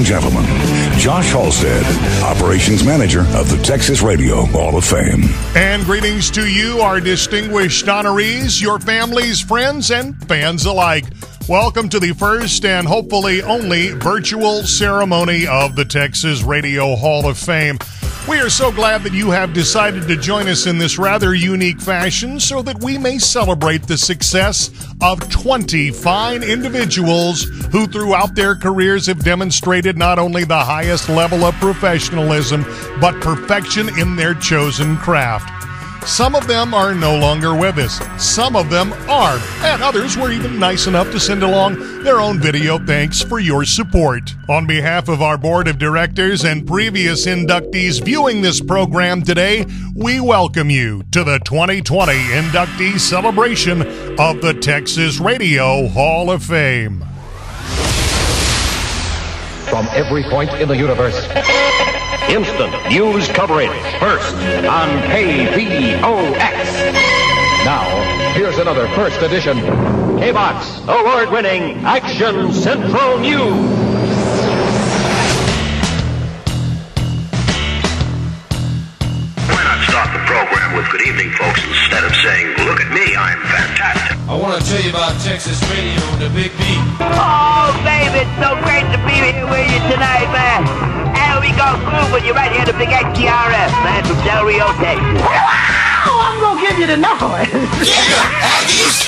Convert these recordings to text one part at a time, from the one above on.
And gentlemen, Josh Halstead, Operations Manager of the Texas Radio Hall of Fame. And greetings to you, our distinguished honorees, your families, friends, and fans alike. Welcome to the first and hopefully only virtual ceremony of the Texas Radio Hall of Fame. We are so glad that you have decided to join us in this rather unique fashion so that we may celebrate the success of 20 fine individuals who, throughout their careers, have demonstrated not only the highest level of professionalism, but perfection in their chosen craft. Some of them are no longer with us. Some of them are. And others were even nice enough to send along their own video thanks for your support. On behalf of our board of directors and previous inductees viewing this program today, we welcome you to the 2020 inductee celebration of the Texas Radio Hall of Fame. From every point in the universe. Instant news coverage. First on KBOX. Now, here's another first edition KBOX award winning Action Central News. Why not start the program with good evening, folks, instead of saying, look at me, I'm fantastic. I want to tell you about Texas radio and the Big B. Oh, Baby, it's so great to be here with you tonight, man. And we go groove with you right here at the big XERF, man, from Del Rio, Texas. Wow, I'm gonna give you the noise.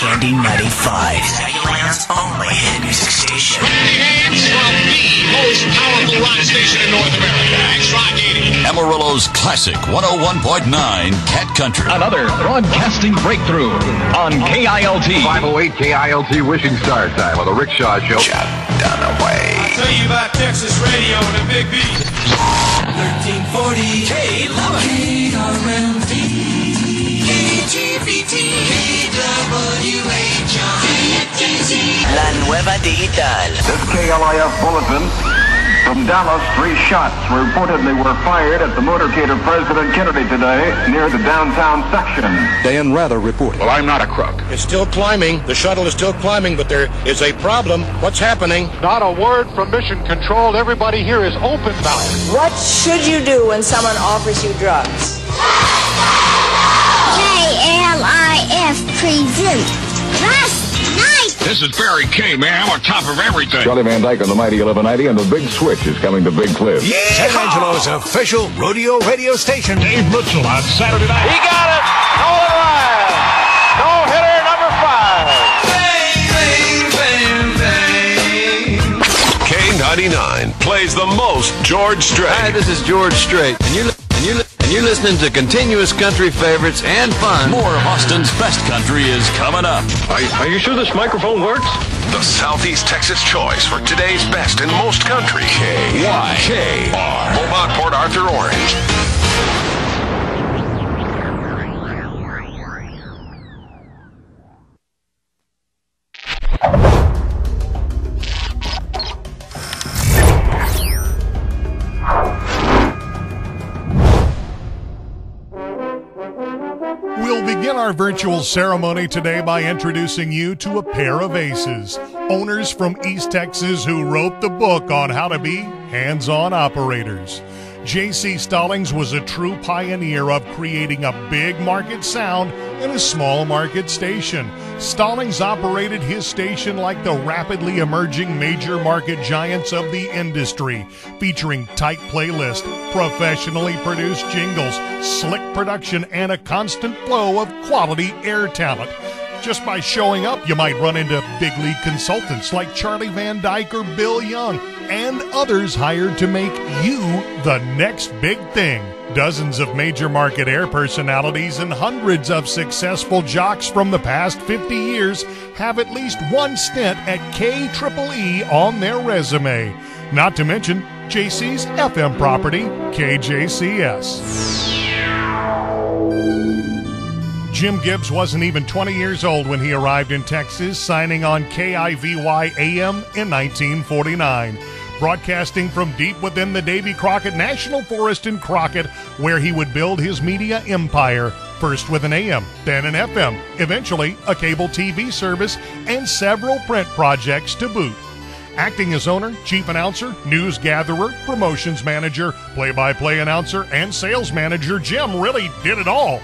Candy 95 is Aggieland's only hit music station. hands from the most powerful rock station in North America. X-Rock 80. Amarillo's classic 101.9 Cat Country. Another broadcasting breakthrough on KILT. 508 KILT Wishing Star Time on the Rickshaw Show. Shut down away. I'll tell you about Texas radio and the Big B. 1340 K Love KRMD KGVT La Nueva Digital. This KLIF bulletin from Dallas, three shots reportedly were fired at the motorcade of President Kennedy today near the downtown section. Dan Rather reporting. Well, I'm not a crook. It's still climbing. The shuttle is still climbing, but there is a problem. What's happening? Not a word from Mission Control. Everybody here is open mouth. What should you do when someone offers you drugs? KLIF presents Last Night. This is Barry K, man. I'm on top of everything. Charlie Van Dyke on the Mighty 1190 and the Big Switch is coming to Big Cliff. San Angelo's official rodeo radio station. Dave Mitchell on Saturday night. He got it. All around. No hitter number five. K99 plays the most George Strait. Hi, this is George Strait, and you're, li- and you're, li- and you're listening to continuous country favorites and fun. More of Austin's best country is coming up. Are, are you sure this microphone works? The Southeast Texas choice for today's best in most country. K-Y-K-R. Beaumont, Port Arthur, Orange. Our virtual ceremony today by introducing you to a pair of aces, owners from East Texas who wrote the book on how to be hands on operators. J.C. Stallings was a true pioneer of creating a big market sound in a small market station. Stallings operated his station like the rapidly emerging major market giants of the industry, featuring tight playlists, professionally produced jingles, slick production, and a constant flow of quality air talent. Just by showing up, you might run into big league consultants like Charlie Van Dyke or Bill Young, and others hired to make you the next big thing. Dozens of major market air personalities and hundreds of successful jocks from the past 50 years have at least one stint at KEEE on their resume. Not to mention JC's FM property, KJCS. Jim Gibbs wasn't even 20 years old when he arrived in Texas, signing on KIVY AM in 1949. Broadcasting from deep within the Davy Crockett National Forest in Crockett, where he would build his media empire, first with an AM, then an FM, eventually a cable TV service, and several print projects to boot. Acting as owner, chief announcer, news gatherer, promotions manager, play by play announcer, and sales manager, Jim really did it all.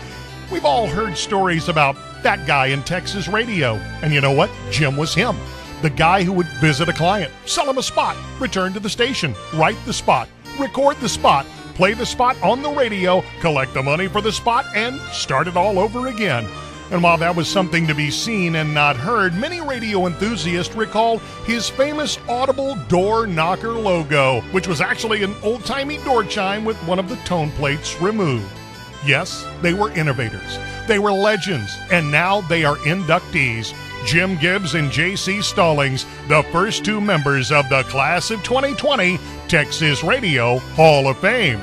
We've all heard stories about that guy in Texas radio. And you know what? Jim was him. The guy who would visit a client, sell him a spot, return to the station, write the spot, record the spot, play the spot on the radio, collect the money for the spot, and start it all over again. And while that was something to be seen and not heard, many radio enthusiasts recall his famous audible door knocker logo, which was actually an old timey door chime with one of the tone plates removed. Yes, they were innovators. They were legends, and now they are inductees. Jim Gibbs and J.C. Stallings, the first two members of the class of 2020 Texas Radio Hall of Fame.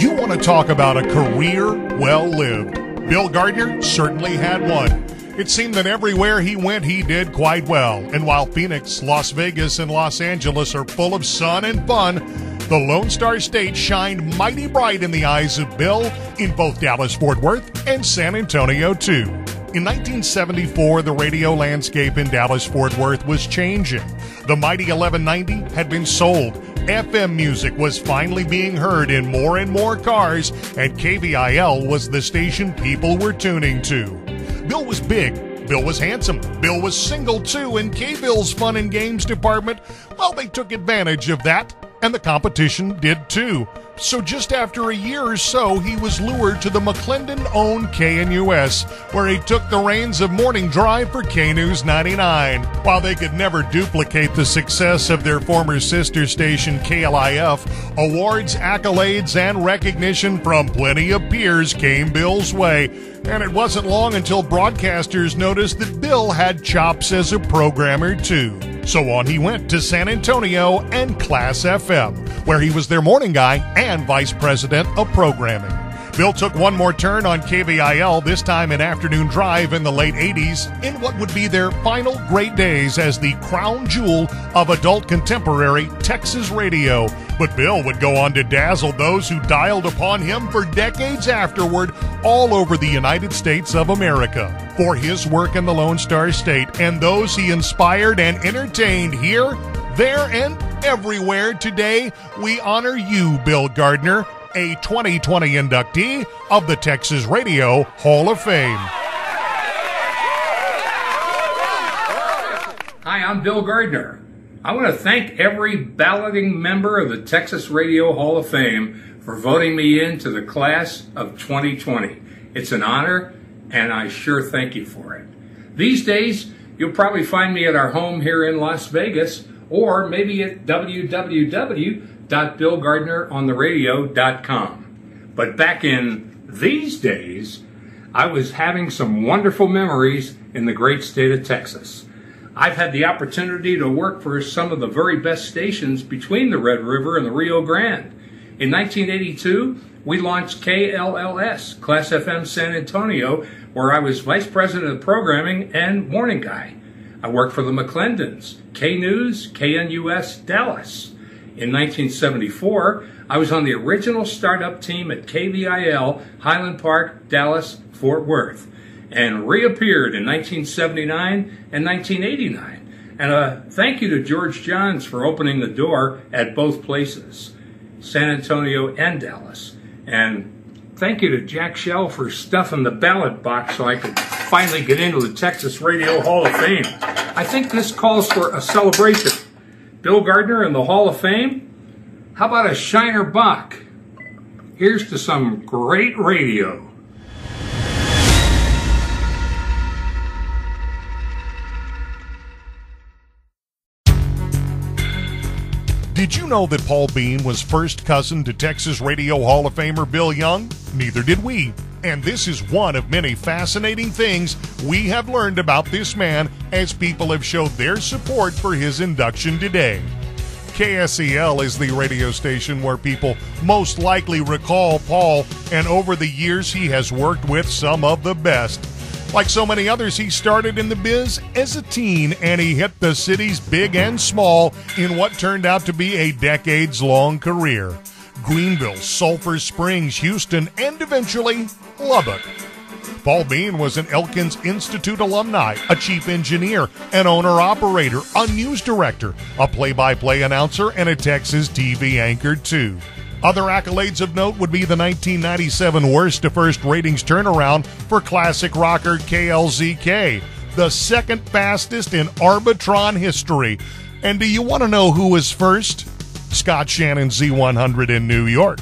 You want to talk about a career well lived. Bill Gardner certainly had one. It seemed that everywhere he went, he did quite well. And while Phoenix, Las Vegas, and Los Angeles are full of sun and fun, the Lone Star State shined mighty bright in the eyes of Bill in both Dallas Fort Worth and San Antonio, too. In 1974, the radio landscape in Dallas Fort Worth was changing. The mighty 1190 had been sold. FM music was finally being heard in more and more cars, and KVIL was the station people were tuning to. Bill was big. Bill was handsome. Bill was single too, and K-Bill's fun and games department, well, they took advantage of that and the competition did too. So just after a year or so, he was lured to the McClendon owned KNUS, where he took the reins of Morning Drive for KNews 99. While they could never duplicate the success of their former sister station KLIF, awards, accolades, and recognition from plenty of peers came Bill's way. And it wasn't long until broadcasters noticed that Bill had chops as a programmer too. So on he went to San Antonio and Class FM, where he was their morning guy and vice president of programming. Bill took one more turn on KVIL, this time in afternoon drive in the late 80s, in what would be their final great days as the crown jewel of adult contemporary Texas radio. But Bill would go on to dazzle those who dialed upon him for decades afterward all over the United States of America. For his work in the Lone Star State and those he inspired and entertained here, there, and everywhere today, we honor you, Bill Gardner a 2020 inductee of the Texas Radio Hall of Fame. Hi, I'm Bill Gardner. I want to thank every balloting member of the Texas Radio Hall of Fame for voting me into the class of 2020. It's an honor, and I sure thank you for it. These days, you'll probably find me at our home here in Las Vegas, or maybe at www www.billgardnerontheradio.com. But back in these days, I was having some wonderful memories in the great state of Texas. I've had the opportunity to work for some of the very best stations between the Red River and the Rio Grande. In 1982, we launched KLLS, Class FM San Antonio, where I was Vice President of Programming and Morning Guy. I worked for the McClendons, K News, KNUS Dallas. In 1974, I was on the original startup team at KVIL, Highland Park, Dallas, Fort Worth, and reappeared in 1979 and 1989. And a thank you to George Johns for opening the door at both places, San Antonio and Dallas. And thank you to Jack Shell for stuffing the ballot box so I could finally get into the Texas Radio Hall of Fame. I think this calls for a celebration. Bill Gardner in the Hall of Fame? How about a Shiner Bock? Here's to some great radio. Did you know that Paul Beane was first cousin to Texas Radio Hall of Famer Bill Young? Neither did we. And this is one of many fascinating things we have learned about this man as people have showed their support for his induction today. KSEL is the radio station where people most likely recall Paul, and over the years he has worked with some of the best. Like so many others, he started in the biz as a teen and he hit the cities big and small in what turned out to be a decades long career. Greenville, Sulphur Springs, Houston, and eventually Lubbock. Paul Beane was an Elkins Institute alumni, a chief engineer, an owner operator, a news director, a play by play announcer, and a Texas TV anchor, too. Other accolades of note would be the 1997 worst to first ratings turnaround for classic rocker KLZK, the second fastest in Arbitron history. And do you want to know who was first? Scott Shannon Z100 in New York.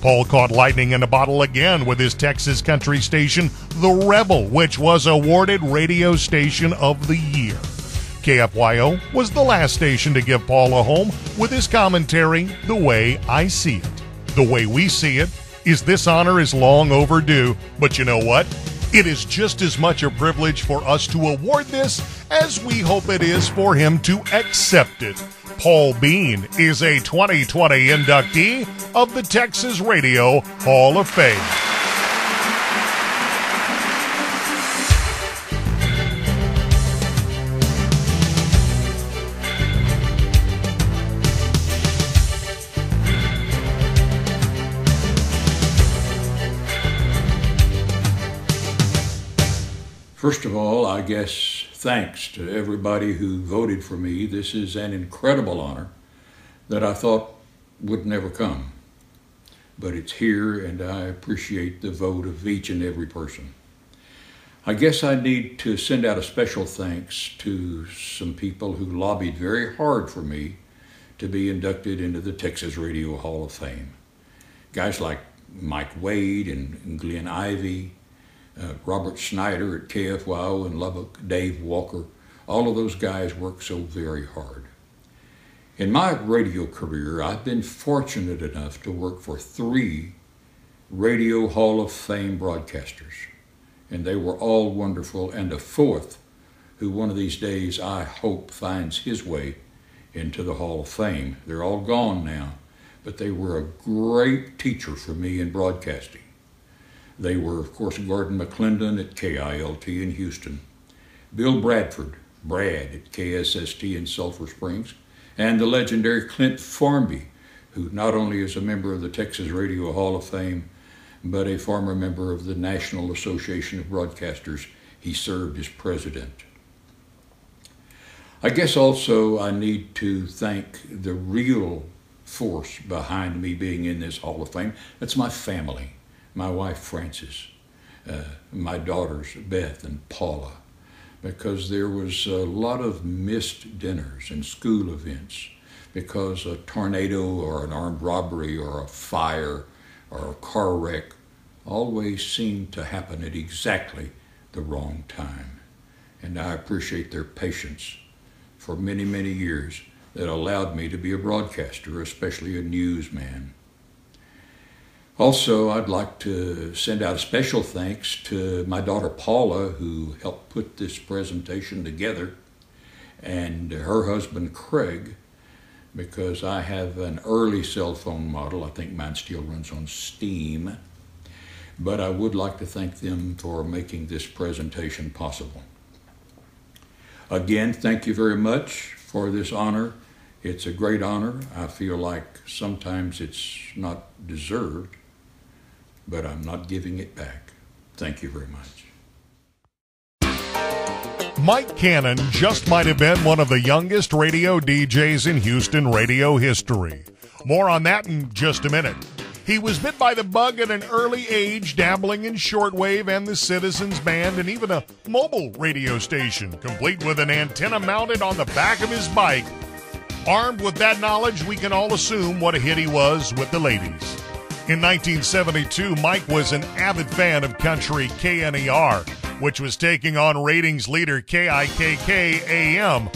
Paul caught lightning in a bottle again with his Texas country station, The Rebel, which was awarded Radio Station of the Year. KFYO was the last station to give Paul a home with his commentary, The Way I See It. The way we see it is this honor is long overdue, but you know what? It is just as much a privilege for us to award this as we hope it is for him to accept it. Paul Beane is a 2020 inductee of the Texas Radio Hall of Fame. First of all, I guess thanks to everybody who voted for me. This is an incredible honor that I thought would never come. But it's here, and I appreciate the vote of each and every person. I guess I need to send out a special thanks to some people who lobbied very hard for me to be inducted into the Texas Radio Hall of Fame. Guys like Mike Wade and Glenn Ivy, uh, Robert Schneider at KFYO in Lubbock, Dave Walker, all of those guys work so very hard. In my radio career, I've been fortunate enough to work for three Radio Hall of Fame broadcasters, and they were all wonderful, and a fourth who one of these days I hope finds his way into the Hall of Fame. They're all gone now, but they were a great teacher for me in broadcasting. They were, of course, Gordon McClendon at KILT in Houston, Bill Bradford, Brad at KSST in Sulphur Springs, and the legendary Clint Formby, who not only is a member of the Texas Radio Hall of Fame, but a former member of the National Association of Broadcasters. He served as president. I guess also I need to thank the real force behind me being in this Hall of Fame. That's my family my wife Frances, uh, my daughters Beth and Paula, because there was a lot of missed dinners and school events because a tornado or an armed robbery or a fire or a car wreck always seemed to happen at exactly the wrong time. And I appreciate their patience for many, many years that allowed me to be a broadcaster, especially a newsman. Also, I'd like to send out a special thanks to my daughter Paula, who helped put this presentation together, and her husband Craig, because I have an early cell phone model. I think mine still runs on Steam. But I would like to thank them for making this presentation possible. Again, thank you very much for this honor. It's a great honor. I feel like sometimes it's not deserved but I'm not giving it back. Thank you very much. Mike Cannon just might have been one of the youngest radio DJs in Houston radio history. More on that in just a minute. He was bit by the bug at an early age, dabbling in shortwave and the Citizens Band, and even a mobile radio station, complete with an antenna mounted on the back of his bike. Armed with that knowledge, we can all assume what a hit he was with the ladies. In 1972, Mike was an avid fan of country KNER, which was taking on ratings leader KIKK AM.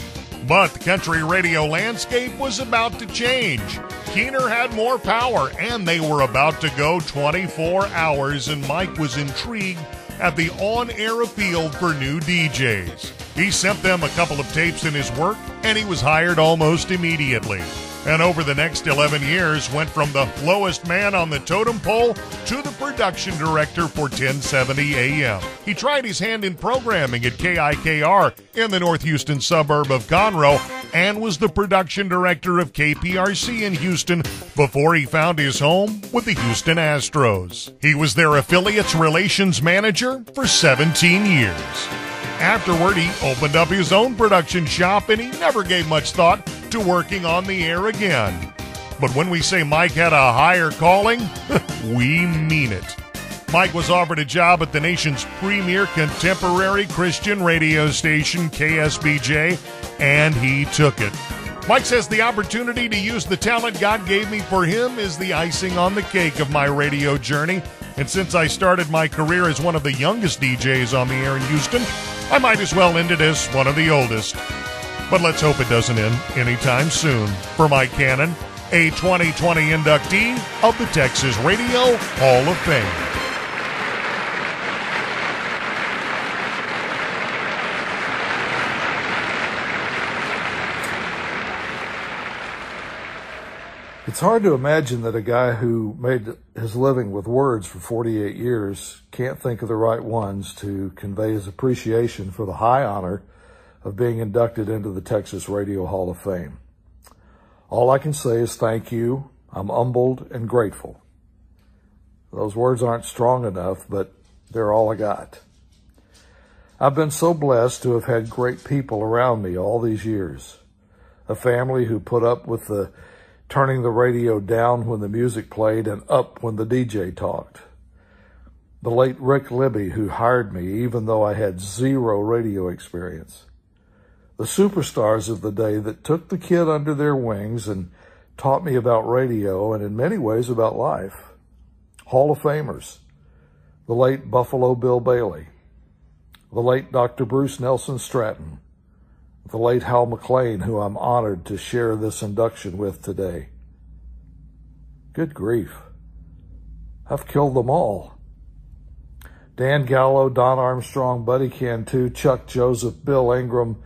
But the country radio landscape was about to change. Keener had more power, and they were about to go 24 hours, and Mike was intrigued at the on air appeal for new DJs. He sent them a couple of tapes in his work, and he was hired almost immediately. And over the next 11 years went from the lowest man on the totem pole to the production director for 1070 AM. He tried his hand in programming at KIKR in the North Houston suburb of Conroe and was the production director of KPRC in Houston before he found his home with the Houston Astros. He was their affiliates relations manager for 17 years. Afterward, he opened up his own production shop and he never gave much thought to working on the air again. But when we say Mike had a higher calling, we mean it. Mike was offered a job at the nation's premier contemporary Christian radio station, KSBJ, and he took it. Mike says the opportunity to use the talent God gave me for him is the icing on the cake of my radio journey. And since I started my career as one of the youngest DJs on the air in Houston, I might as well end it as one of the oldest. But let's hope it doesn't end anytime soon. For Mike Cannon, a 2020 inductee of the Texas Radio Hall of Fame. It's hard to imagine that a guy who made his living with words for 48 years can't think of the right ones to convey his appreciation for the high honor of being inducted into the Texas Radio Hall of Fame. All I can say is thank you. I'm humbled and grateful. Those words aren't strong enough, but they're all I got. I've been so blessed to have had great people around me all these years. A family who put up with the turning the radio down when the music played and up when the DJ talked. The late Rick Libby, who hired me even though I had zero radio experience. The superstars of the day that took the kid under their wings and taught me about radio and in many ways about life. Hall of Famers. The late Buffalo Bill Bailey. The late Dr. Bruce Nelson Stratton the late Hal McClain, who I'm honored to share this induction with today. Good grief. I've killed them all. Dan Gallo, Don Armstrong, Buddy Cantu, Chuck Joseph, Bill Ingram,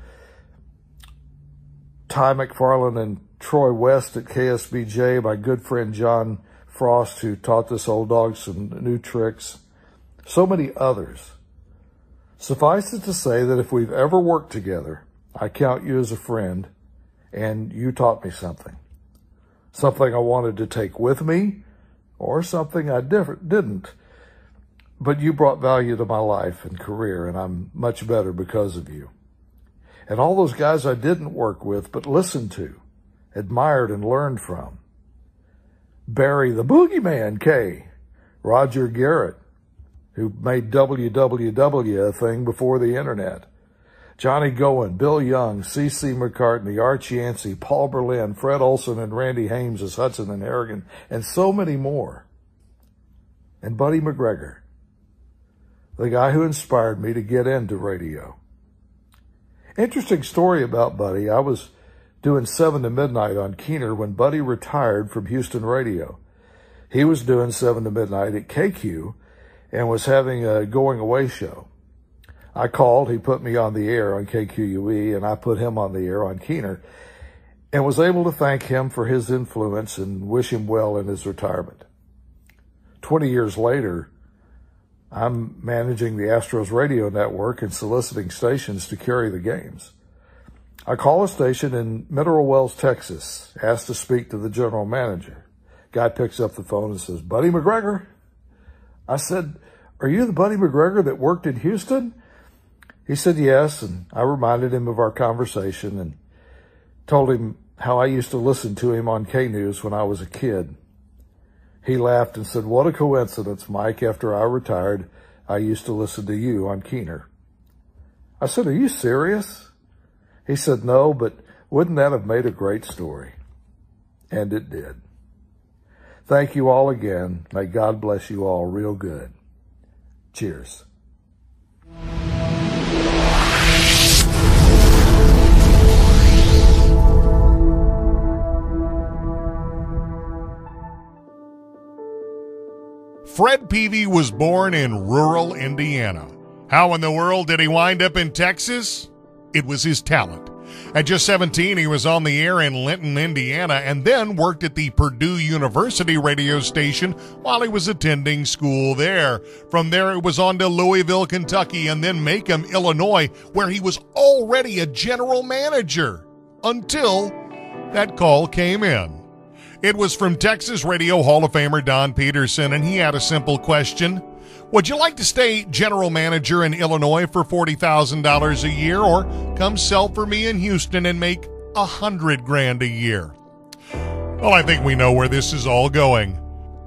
Ty McFarland, and Troy West at KSBJ, my good friend John Frost, who taught this old dog some new tricks, so many others. Suffice it to say that if we've ever worked together, I count you as a friend, and you taught me something. Something I wanted to take with me, or something I didn't. But you brought value to my life and career, and I'm much better because of you. And all those guys I didn't work with, but listened to, admired, and learned from. Barry the Boogeyman K, Roger Garrett, who made WWW a thing before the internet. Johnny Goen, Bill Young, C.C. McCartney, Arch Yancey, Paul Berlin, Fred Olson, and Randy Hames as Hudson and Harrigan, and so many more. And Buddy McGregor, the guy who inspired me to get into radio. Interesting story about Buddy. I was doing 7 to midnight on Keener when Buddy retired from Houston radio. He was doing 7 to midnight at KQ and was having a going away show. I called, he put me on the air on KQUE, and I put him on the air on Keener, and was able to thank him for his influence and wish him well in his retirement. 20 years later, I'm managing the Astros radio network and soliciting stations to carry the games. I call a station in Mineral Wells, Texas, asked to speak to the general manager. Guy picks up the phone and says, Buddy McGregor? I said, are you the Buddy McGregor that worked in Houston? He said yes, and I reminded him of our conversation and told him how I used to listen to him on K News when I was a kid. He laughed and said, What a coincidence, Mike. After I retired, I used to listen to you on Keener. I said, Are you serious? He said, No, but wouldn't that have made a great story? And it did. Thank you all again. May God bless you all real good. Cheers. Fred Peavey was born in rural Indiana. How in the world did he wind up in Texas? It was his talent. At just 17, he was on the air in Linton, Indiana, and then worked at the Purdue University radio station while he was attending school there. From there, it was on to Louisville, Kentucky, and then Macomb, Illinois, where he was already a general manager until that call came in. It was from Texas Radio Hall of Famer Don Peterson, and he had a simple question. Would you like to stay general manager in Illinois for $40,000 a year or come sell for me in Houston and make a hundred grand a year? Well, I think we know where this is all going.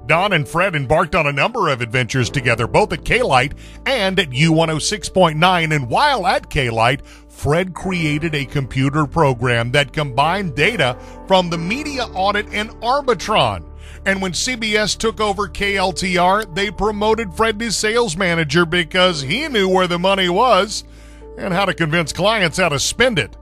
Don and Fred embarked on a number of adventures together, both at K-Light and at U106.9. And while at K-Light, Fred created a computer program that combined data from the media audit and Arbitron. And when CBS took over KLTR, they promoted Fred to sales manager because he knew where the money was and how to convince clients how to spend it.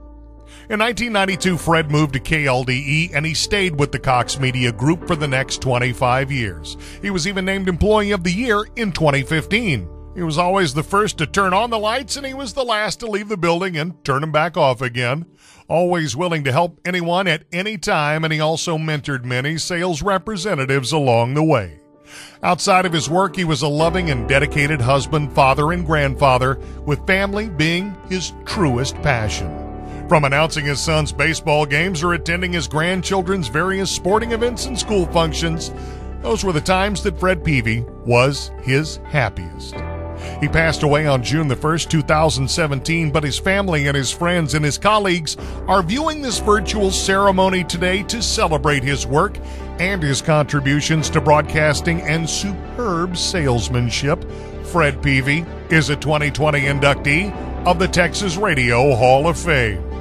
In 1992, Fred moved to KLDE and he stayed with the Cox Media Group for the next 25 years. He was even named Employee of the Year in 2015. He was always the first to turn on the lights and he was the last to leave the building and turn them back off again. Always willing to help anyone at any time, and he also mentored many sales representatives along the way. Outside of his work, he was a loving and dedicated husband, father, and grandfather, with family being his truest passion. From announcing his son's baseball games or attending his grandchildren's various sporting events and school functions, those were the times that Fred Peavey was his happiest. He passed away on June the 1st, 2017, but his family and his friends and his colleagues are viewing this virtual ceremony today to celebrate his work and his contributions to broadcasting and superb salesmanship. Fred Peavey is a 2020 inductee of the Texas Radio Hall of Fame.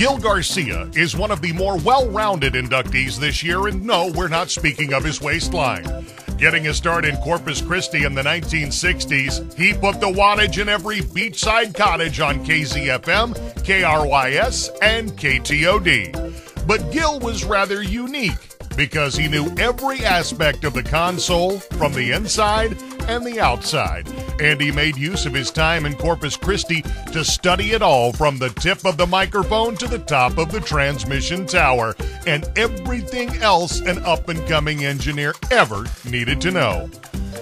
Gil Garcia is one of the more well rounded inductees this year, and no, we're not speaking of his waistline. Getting his start in Corpus Christi in the 1960s, he put the wattage in every beachside cottage on KZFM, KRYS, and KTOD. But Gil was rather unique because he knew every aspect of the console from the inside and the outside. And he made use of his time in Corpus Christi to study it all from the tip of the microphone to the top of the transmission tower and everything else an up and coming engineer ever needed to know.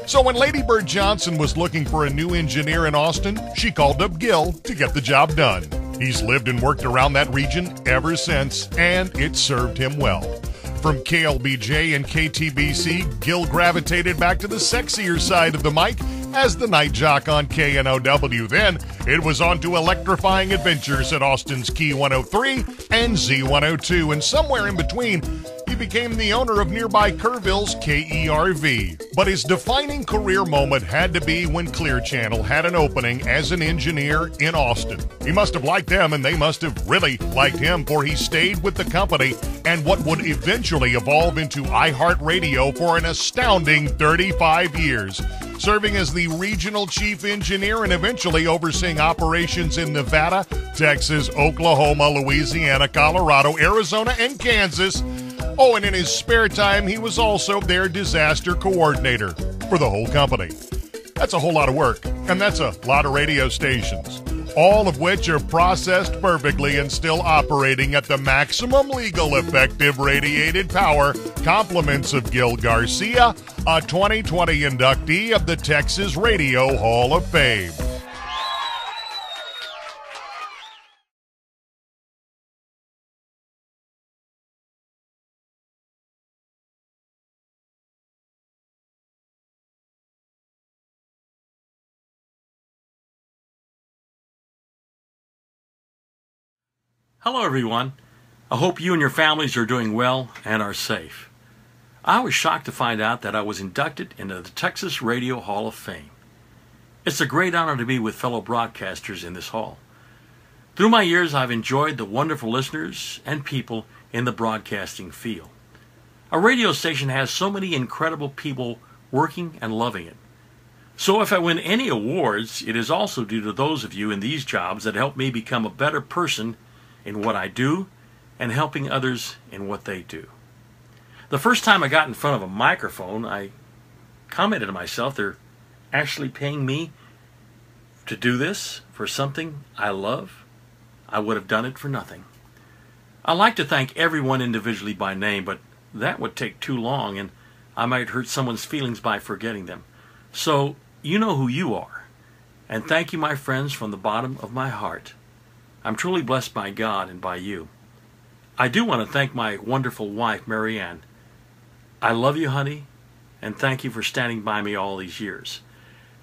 So when Lady Bird Johnson was looking for a new engineer in Austin, she called up Gil to get the job done. He's lived and worked around that region ever since, and it served him well. From KLBJ and KTBC, Gil gravitated back to the sexier side of the mic as the night jock on KNOW. Then it was on to electrifying adventures at Austin's Key 103 and Z102, and somewhere in between, became the owner of nearby Kerrville's KERV. But his defining career moment had to be when Clear Channel had an opening as an engineer in Austin. He must have liked them, and they must have really liked him, for he stayed with the company and what would eventually evolve into iHeartRadio for an astounding 35 years serving as the regional chief engineer and eventually overseeing operations in Nevada, Texas, Oklahoma, Louisiana, Colorado, Arizona, and Kansas. Oh, and in his spare time, he was also their disaster coordinator for the whole company. That's a whole lot of work, and that's a lot of radio stations, all of which are processed perfectly and still operating at the maximum legal effective radiated power. Compliments of Gil Garcia, a 2020 inductee of the Texas Radio Hall of Fame. Hello, everyone. I hope you and your families are doing well and are safe. I was shocked to find out that I was inducted into the Texas Radio Hall of Fame. It's a great honor to be with fellow broadcasters in this hall. Through my years, I've enjoyed the wonderful listeners and people in the broadcasting field. A radio station has so many incredible people working and loving it. So if I win any awards, it is also due to those of you in these jobs that help me become a better person in what I do and helping others in what they do. The first time I got in front of a microphone, I commented to myself, they're actually paying me to do this for something I love. I would have done it for nothing. I like to thank everyone individually by name, but that would take too long and I might hurt someone's feelings by forgetting them. So, you know who you are. And thank you, my friends, from the bottom of my heart. I'm truly blessed by God and by you. I do want to thank my wonderful wife, Marianne. I love you, honey, and thank you for standing by me all these years.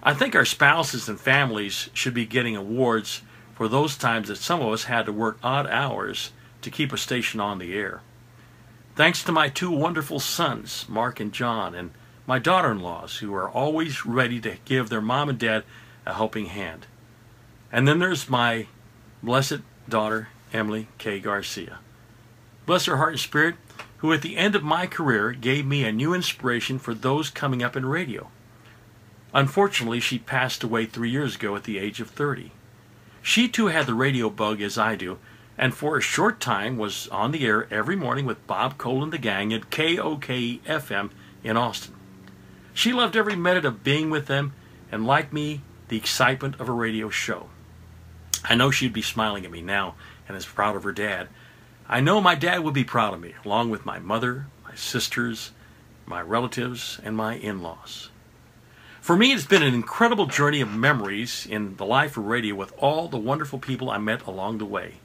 I think our spouses and families should be getting awards for those times that some of us had to work odd hours to keep a station on the air. Thanks to my two wonderful sons, Mark and John, and my daughter in laws, who are always ready to give their mom and dad a helping hand. And then there's my blessed daughter, Emily K. Garcia. Bless her heart and spirit, who at the end of my career gave me a new inspiration for those coming up in radio. Unfortunately, she passed away three years ago at the age of 30. She too had the radio bug as I do, and for a short time was on the air every morning with Bob Cole and the gang at KOK FM in Austin. She loved every minute of being with them and, like me, the excitement of a radio show. I know she'd be smiling at me now and is proud of her dad. I know my dad would be proud of me, along with my mother, my sisters, my relatives, and my in laws. For me, it's been an incredible journey of memories in the life of radio with all the wonderful people I met along the way.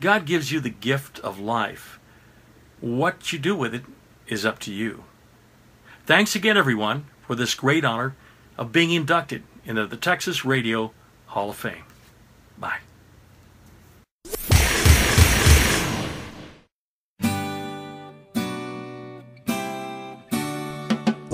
God gives you the gift of life. What you do with it is up to you. Thanks again, everyone, for this great honor of being inducted into the Texas Radio Hall of Fame. Bye.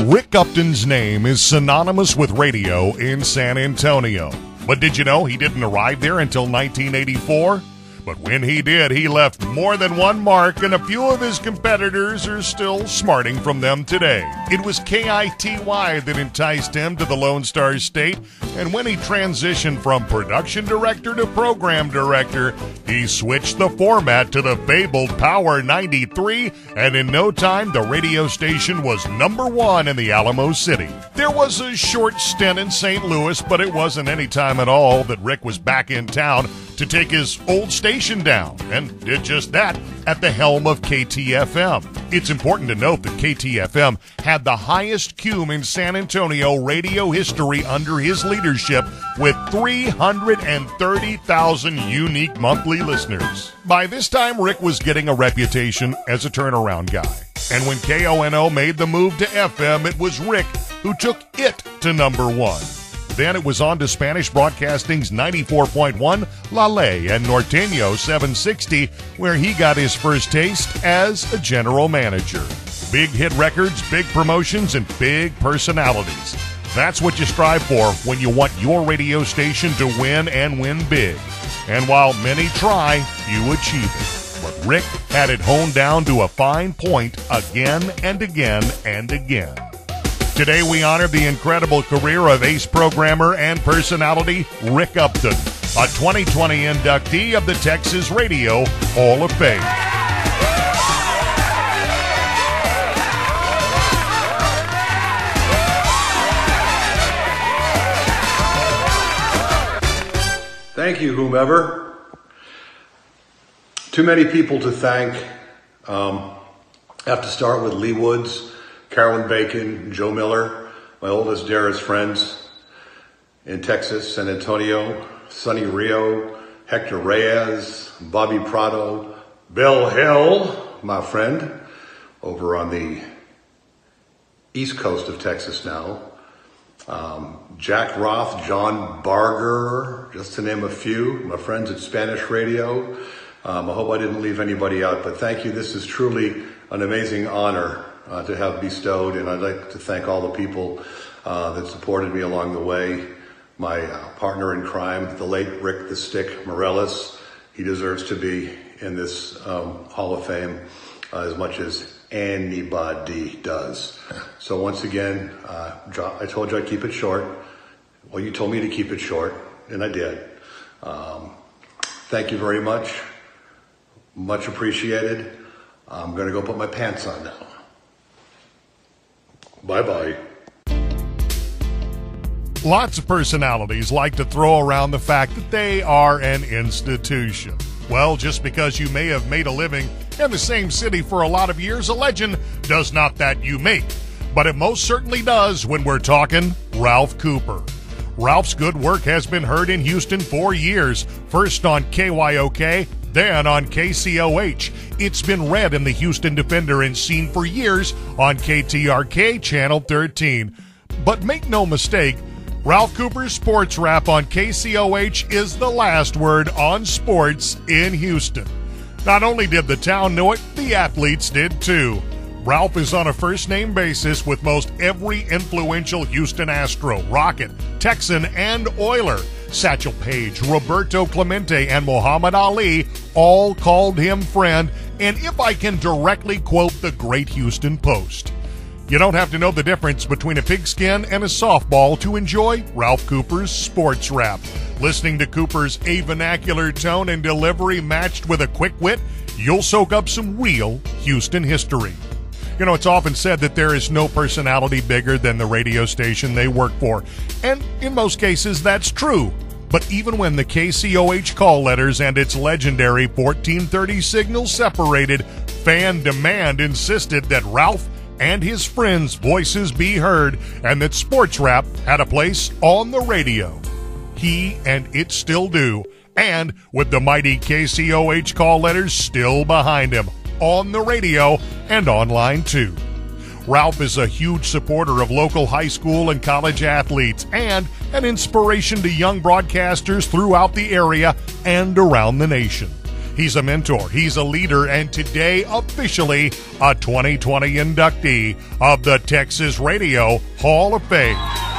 Rick Upton's name is synonymous with radio in San Antonio. But did you know he didn't arrive there until 1984? But when he did, he left more than one mark, and a few of his competitors are still smarting from them today. It was KITY that enticed him to the Lone Star State, and when he transitioned from production director to program director, he switched the format to the fabled Power 93, and in no time, the radio station was number one in the Alamo City. There was a short stint in St. Louis, but it wasn't any time at all that Rick was back in town to take his old station down, and did just that at the helm of KTFM. It's important to note that KTFM had the highest cume in San Antonio radio history under his leadership with 330,000 unique monthly listeners. By this time, Rick was getting a reputation as a turnaround guy. And when KONO made the move to FM, it was Rick who took it to number one. Then it was on to Spanish Broadcasting's 94.1 La Ley and Norteño 760, where he got his first taste as a general manager. Big hit records, big promotions, and big personalities. That's what you strive for when you want your radio station to win and win big. And while many try, you achieve it. But Rick had it honed down to a fine point again and again and again. Today we honor the incredible career of ace programmer and personality Rick Upton, a 2020 inductee of the Texas Radio Hall of Fame. Thank you, whomever. Too many people to thank. Um, I have to start with Lee Woods, Carolyn Bacon, Joe Miller, my oldest, dearest friends in Texas, San Antonio, Sonny Rio, Hector Reyes, Bobby Prado, Bill Hill, my friend, over on the east coast of Texas now. Um, Jack Roth, John Barger, just to name a few, my friends at Spanish Radio. Um, I hope I didn't leave anybody out, but thank you. This is truly an amazing honor uh, to have bestowed, and I'd like to thank all the people uh, that supported me along the way. My uh, partner in crime, the late Rick the Stick Morales, he deserves to be in this um, Hall of Fame uh, as much as anybody does. So once again, uh, I told you I'd keep it short. Well, you told me to keep it short, and I did. Um, thank you very much. Much appreciated. I'm going to go put my pants on now. Bye bye. Lots of personalities like to throw around the fact that they are an institution. Well, just because you may have made a living in the same city for a lot of years, a legend does not that you make. But it most certainly does when we're talking Ralph Cooper. Ralph's good work has been heard in Houston for years, first on KYOK, then on KCOH. It's been read in the Houston Defender and seen for years on KTRK Channel 13. But make no mistake, Ralph Cooper's sports wrap on KCOH is the last word on sports in Houston. Not only did the town know it, the athletes did too. Ralph is on a first name basis with most every influential Houston Astro, Rocket, Texan, and Oiler. Satchel Paige, Roberto Clemente, and Muhammad Ali all called him friend, and if I can directly quote the Great Houston Post, you don't have to know the difference between a pigskin and a softball to enjoy Ralph Cooper's sports wrap. Listening to Cooper's a vernacular tone and delivery matched with a quick wit, you'll soak up some real Houston history. You know, it's often said that there is no personality bigger than the radio station they work for. And in most cases, that's true. But even when the KCOH call letters and its legendary 1430 signal separated, fan demand insisted that Ralph and his friends' voices be heard and that sports wrap had a place on the radio. He and it still do. And with the mighty KCOH call letters still behind him on the radio and online too. Ralph is a huge supporter of local high school and college athletes and an inspiration to young broadcasters throughout the area and around the nation. He's a mentor, he's a leader, and today officially a 2020 inductee of the Texas Radio Hall of Fame.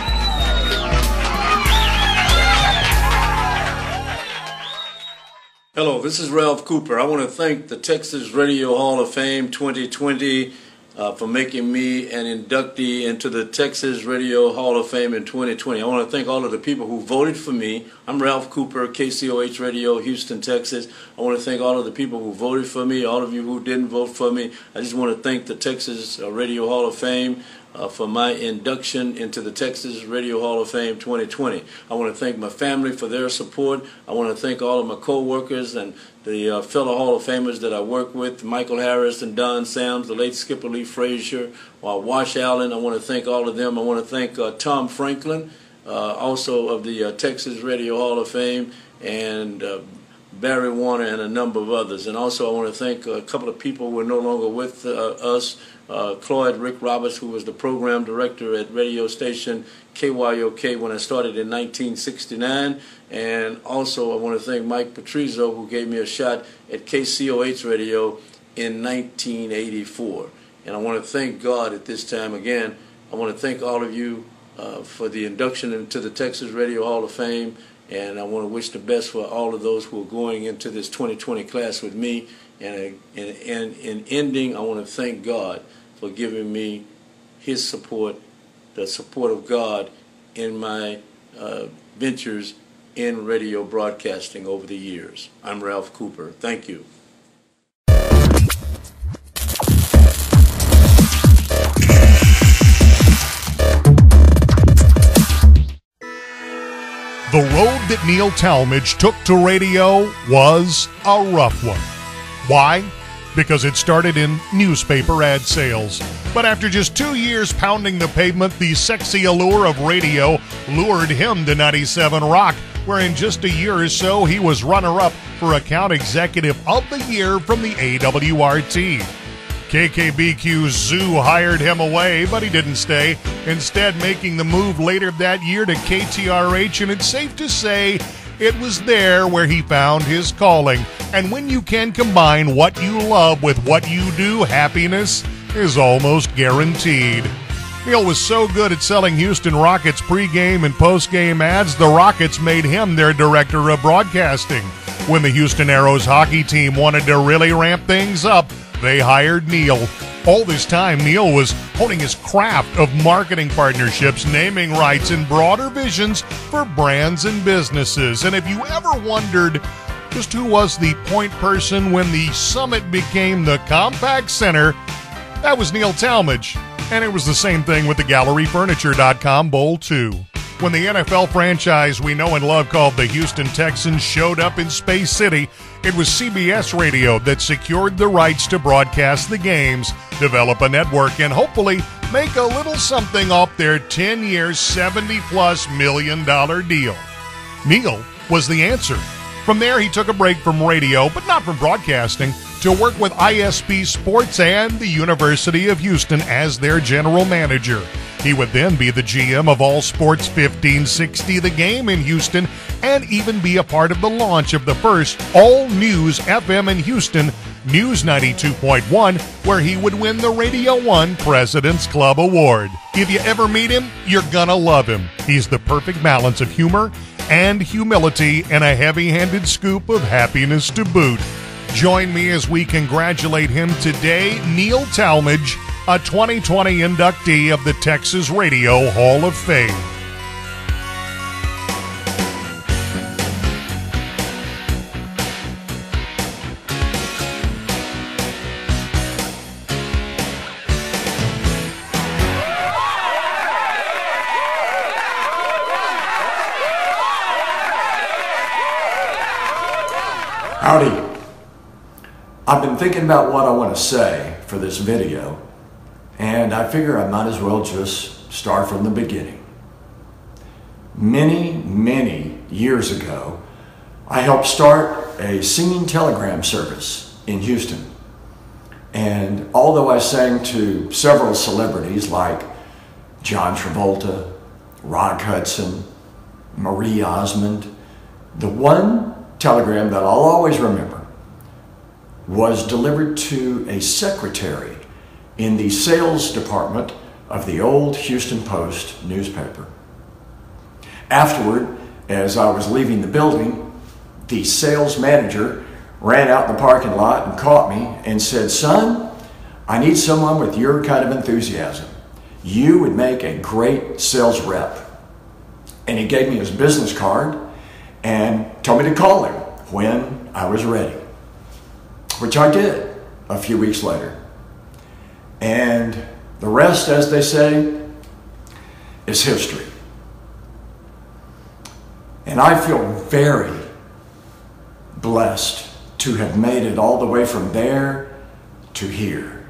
Hello, this is Ralph Cooper. I want to thank the Texas Radio Hall of Fame 2020 uh, for making me an inductee into the Texas Radio Hall of Fame in 2020. I want to thank all of the people who voted for me. I'm Ralph Cooper, KCOH Radio, Houston, Texas. I want to thank all of the people who voted for me, all of you who didn't vote for me. I just want to thank the Texas uh, Radio Hall of Fame uh, for my induction into the Texas Radio Hall of Fame 2020. I want to thank my family for their support. I want to thank all of my co-workers and the uh, fellow Hall of Famers that I work with, Michael Harris and Don Sams, the late Skipper Lee Frazier, uh, Wash Allen. I want to thank all of them. I want to thank uh, Tom Franklin, uh, also of the uh, Texas Radio Hall of Fame, and uh, Barry Warner and a number of others. And also I want to thank a couple of people who are no longer with us, uh, Cloyd Rick Roberts, who was the program director at radio station KYOK when I started in 1969. And also, I want to thank Mike Patrizio, who gave me a shot at KCOH Radio in 1984. And I want to thank God at this time again. I want to thank all of you uh, for the induction into the Texas Radio Hall of Fame. And I want to wish the best for all of those who are going into this 2020 class with me. And, in ending, I want to thank God for giving me his support, the support of God in my uh, ventures in radio broadcasting over the years. I'm Ralph Cooper. Thank you. The road that Neal Talmadge took to radio was a rough one. Why? Because it started in newspaper ad sales. But after just two years pounding the pavement, the sexy allure of radio lured him to 97 Rock, where in just a year or so he was runner up for Account Executive of the Year from the AWRT. KKBQ Zoo hired him away, but he didn't stay, instead, making the move later that year to KTRH, and it's safe to say it was there where he found his calling. And when you can combine what you love with what you do, happiness is almost guaranteed. Neal was so good at selling Houston Rockets pregame and postgame ads, the Rockets made him their director of broadcasting. When the Houston Aeros hockey team wanted to really ramp things up, they hired Neal. All this time, Neal was honing his craft of marketing partnerships, naming rights, and broader visions for brands and businesses. And if you ever wondered Just who was the point person when the summit became the Compaq Center? That was Neal Talmadge. And it was the same thing with the GalleryFurniture.com Bowl 2. When the NFL franchise we know and love called the Houston Texans showed up in Space City, it was CBS Radio that secured the rights to broadcast the games, develop a network, and hopefully make a little something off their 10 year, 70 plus million dollar deal. Neal was the answer. From there, he took a break from radio, but not from broadcasting, to work with ISP Sports and the University of Houston as their general manager. He would then be the GM of All Sports 1560 The Game in Houston and even be a part of the launch of the first all news FM in Houston, News 92.1, where he would win the Radio 1 President's Club Award. If you ever meet him, you're gonna love him. He's the perfect balance of humor and humility and a heavy handed scoop of happiness to boot. Join me as we congratulate him today, Neal Talmadge, a 2020 inductee of the Texas Radio Hall of Fame. I've been thinking about what I want to say for this video, and I figure I might as well just start from the beginning. Many, many years ago, I helped start a singing telegram service in Houston. And although I sang to several celebrities like John Travolta, Rock Hudson, Marie Osmond, the one telegram that I'll always remember was delivered to a secretary in the sales department of the old Houston Post newspaper. Afterward, as I was leaving the building, the sales manager ran out in the parking lot and caught me and said, Son, I need someone with your kind of enthusiasm. You would make a great sales rep. And he gave me his business card and told me to call him when I was ready, which I did a few weeks later. And the rest, as they say, is history. And I feel very blessed to have made it all the way from there to here.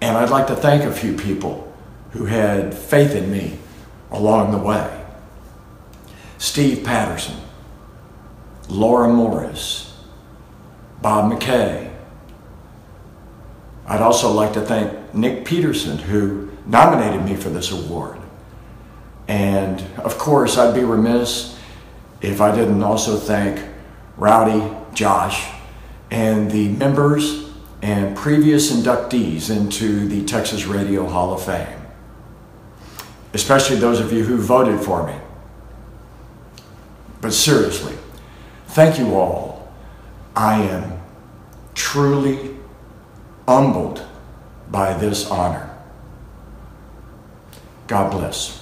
And I'd like to thank a few people who had faith in me along the way. Steve Patterson, Laura Morris, Bob McKay. I'd also like to thank Nick Peterson, who nominated me for this award. And of course, I'd be remiss if I didn't also thank Rowdy, Josh, and the members and previous inductees into the Texas Radio Hall of Fame, especially those of you who voted for me. But seriously, thank you all. I am truly humbled by this honor. God bless.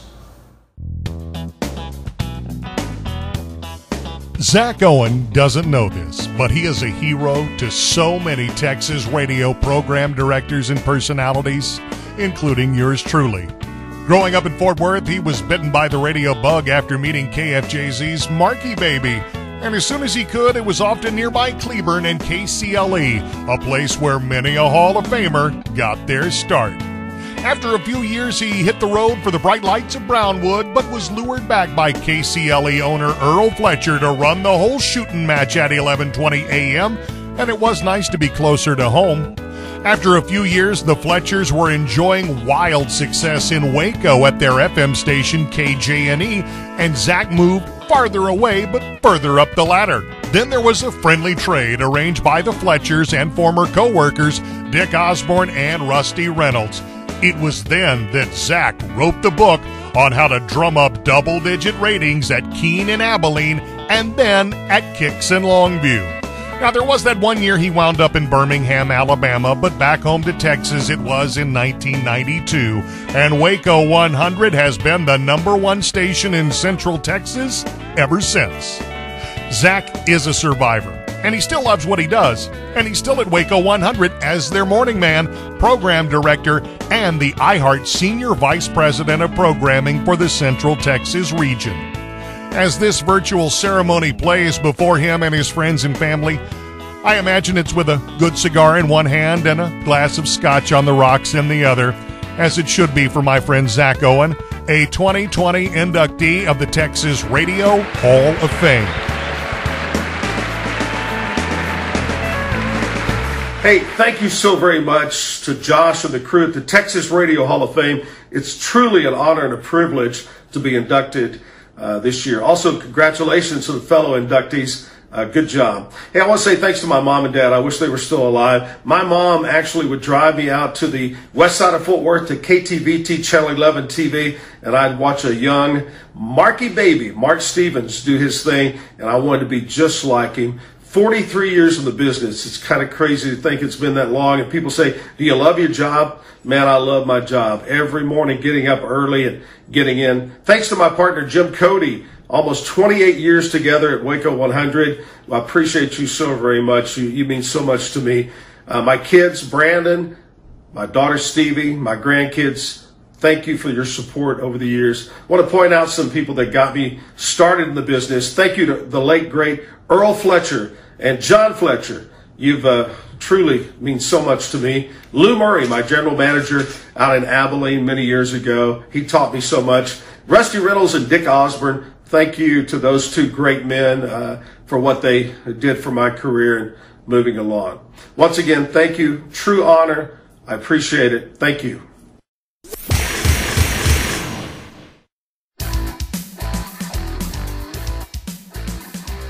Zack Owen doesn't know this, but he is a hero to so many Texas radio program directors and personalities, including yours truly. Growing up in Fort Worth, he was bitten by the radio bug after meeting KFJZ's Marky Baby. And as soon as he could, it was off to nearby Cleburne and KCLE, a place where many a Hall of Famer got their start. After a few years, he hit the road for the bright lights of Brownwood, but was lured back by KCLE owner Earl Fletcher to run the whole shooting match at 11:20 a.m. And it was nice to be closer to home. After a few years, the Fletchers were enjoying wild success in Waco at their FM station KJNE, and Zack moved farther away but further up the ladder. Then there was a friendly trade arranged by the Fletchers and former co-workers Dick Osborne and Rusty Reynolds. It was then that Zack wrote the book on how to drum up double digit ratings at Keene and Abilene and then at Kicks and Longview. Now, there was that one year he wound up in Birmingham, Alabama, but back home to Texas it was in 1992. And Waco 100 has been the number one station in Central Texas ever since. Zack is a survivor, and he still loves what he does, and he's still at Waco 100 as their morning man, program director, and the iHeart Senior Vice President of Programming for the Central Texas region. As this virtual ceremony plays before him and his friends and family, I imagine it's with a good cigar in one hand and a glass of scotch on the rocks in the other, as it should be for my friend Zack Owen, a 2020 inductee of the Texas Radio Hall of Fame. Hey, thank you so very much to Josh and the crew at the Texas Radio Hall of Fame. It's truly an honor and a privilege to be inducted uh, this year. Also, congratulations to the fellow inductees. Uh, good job. Hey, I want to say thanks to my mom and dad. I wish they were still alive. My mom actually would drive me out to the west side of Fort Worth to KTVT Channel 11 TV, and I'd watch a young Marky baby, Mark Stevens, do his thing, and I wanted to be just like him. 43 years in the business. It's kind of crazy to think it's been that long. And people say, Do you love your job? Man, I love my job. Every morning getting up early and getting in. Thanks to my partner, Jim Cody almost 28 years together at Waco 100. I appreciate you so very much. You, you mean so much to me. Uh, my kids, Brandon, my daughter Stevie, my grandkids, thank you for your support over the years. I want to point out some people that got me started in the business. Thank you to the late, great Earl Fletcher and John Fletcher. You've uh, truly mean so much to me. Lou Murray, my general manager out in Abilene many years ago, he taught me so much. Rusty Reynolds and Dick Osborne, thank you to those two great men uh, for what they did for my career and moving along. Once again, thank you. True honor. I appreciate it. Thank you.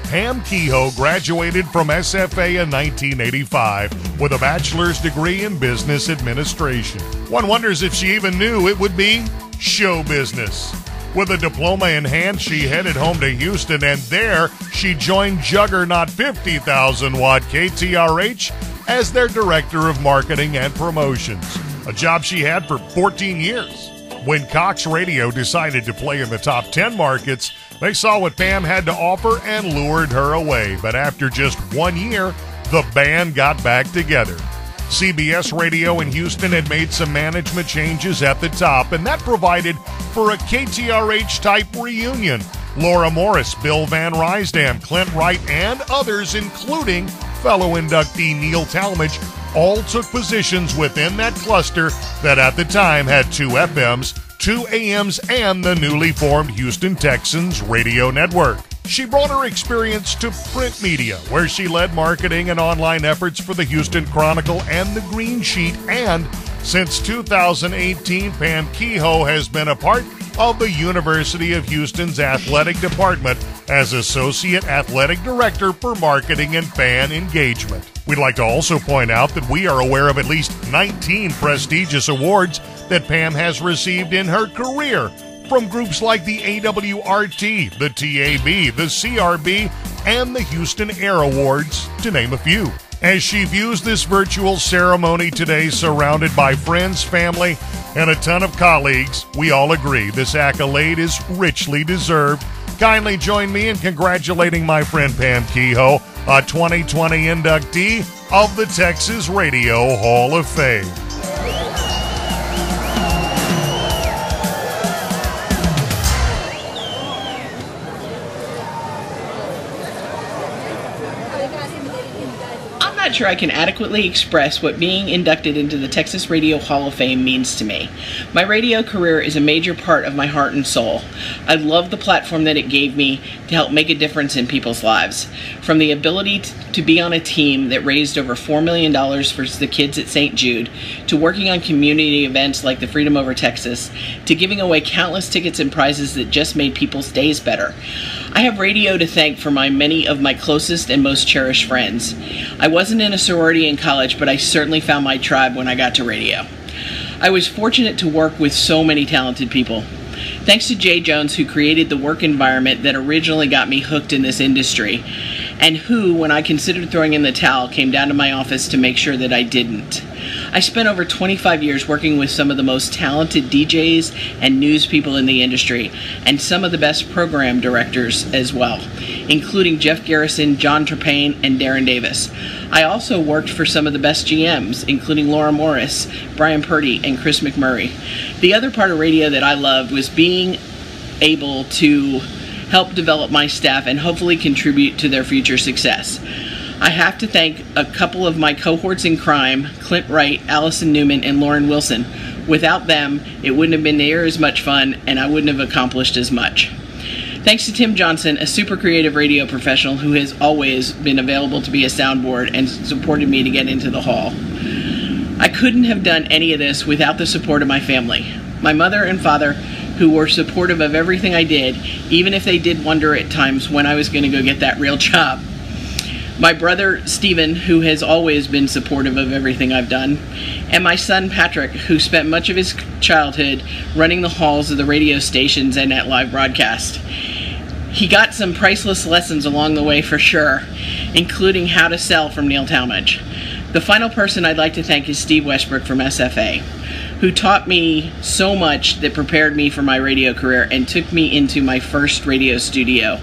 Pam Kehoe graduated from SFA in 1985 with a bachelor's degree in business administration. One wonders if she even knew it would be show business. With a diploma in hand, she headed home to Houston, and there she joined Juggernaut 50,000 watt KTRH as their director of marketing and promotions, a job she had for 14 years. When Cox Radio decided to play in the top 10 markets, they saw what Pam had to offer and lured her away. But after just one year, the band got back together. CBS Radio in Houston had made some management changes at the top, and that provided for a KTRH type reunion. Laura Morris, Bill Van Rysdam, Clint Wright, and others, including fellow inductee Neal Talmadge, all took positions within that cluster that at the time had two FMs, two AMs, and the newly formed Houston Texans radio network. She brought her experience to print media, where she led marketing and online efforts for the Houston Chronicle and the Green Sheet. And since 2018, Pam Kehoe has been a part of the University of Houston's athletic department as Associate Athletic Director for Marketing and Fan Engagement. We'd like to also point out that we are aware of at least 19 prestigious awards that Pam has received in her career from groups like the AWRT, the TAB, the CRB, and the Houston Air Awards, to name a few. As she views this virtual ceremony today, surrounded by friends, family, and a ton of colleagues, we all agree this accolade is richly deserved. Kindly join me in congratulating my friend Pam Kehoe, a 2020 inductee of the Texas Radio Hall of Fame. Not sure I can adequately express what being inducted into the Texas Radio Hall of Fame means to me. My radio career is a major part of my heart and soul. I love the platform that it gave me to help make a difference in people's lives. From the ability to be on a team that raised over $4 million for the kids at St. Jude, to working on community events like the Freedom Over Texas, to giving away countless tickets and prizes that just made people's days better. I have radio to thank for my many of my closest and most cherished friends. I wasn't in a sorority in college, but I certainly found my tribe when I got to radio. I was fortunate to work with so many talented people. Thanks to Jay Jones, who created the work environment that originally got me hooked in this industry, and who, when I considered throwing in the towel, came down to my office to make sure that I didn't. I spent over 25 years working with some of the most talented DJs and news people in the industry, and some of the best program directors as well, including Jeff Garrison, John Trepane, and Darren Davis. I also worked for some of the best GMs, including Laura Morris, Brian Purdy, and Chris McMurray. The other part of radio that I loved was being able to help develop my staff and hopefully contribute to their future success. I have to thank a couple of my cohorts in crime, Clint Wright, Allison Newman, and Lauren Wilson. Without them, it wouldn't have been near as much fun and I wouldn't have accomplished as much. Thanks to Tim Johnson, a super creative radio professional who has always been available to be a soundboard and supported me to get into the hall. I couldn't have done any of this without the support of my family. My mother and father who were supportive of everything I did, even if they did wonder at times when I was going to go get that real job. My brother Stephen, who has always been supportive of everything I've done, and my son Patrick, who spent much of his childhood running the halls of the radio stations and at live broadcast. He got some priceless lessons along the way for sure, including how to sell from Neal Talmadge. The final person I'd like to thank is Steve Westbrook from SFA who taught me so much that prepared me for my radio career and took me into my first radio studio.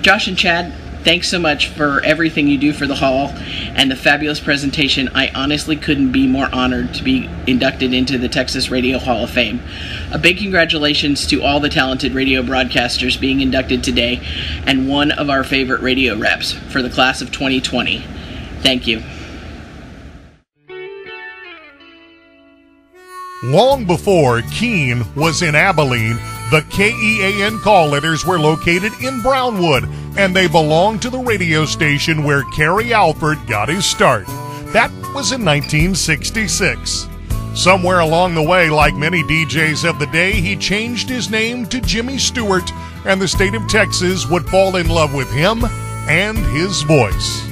Josh and Chad, thanks so much for everything you do for the Hall and the fabulous presentation. I honestly couldn't be more honored to be inducted into the Texas Radio Hall of Fame. A big congratulations to all the talented radio broadcasters being inducted today and one of our favorite radio reps for the class of 2020. Thank you. Long before Keene was in Abilene, the KEAN call letters were located in Brownwood, and they belonged to the radio station where Kerry Alford got his start. That was in 1966. Somewhere along the way, like many DJs of the day, he changed his name to Jimmy Stewart, and the state of Texas would fall in love with him and his voice.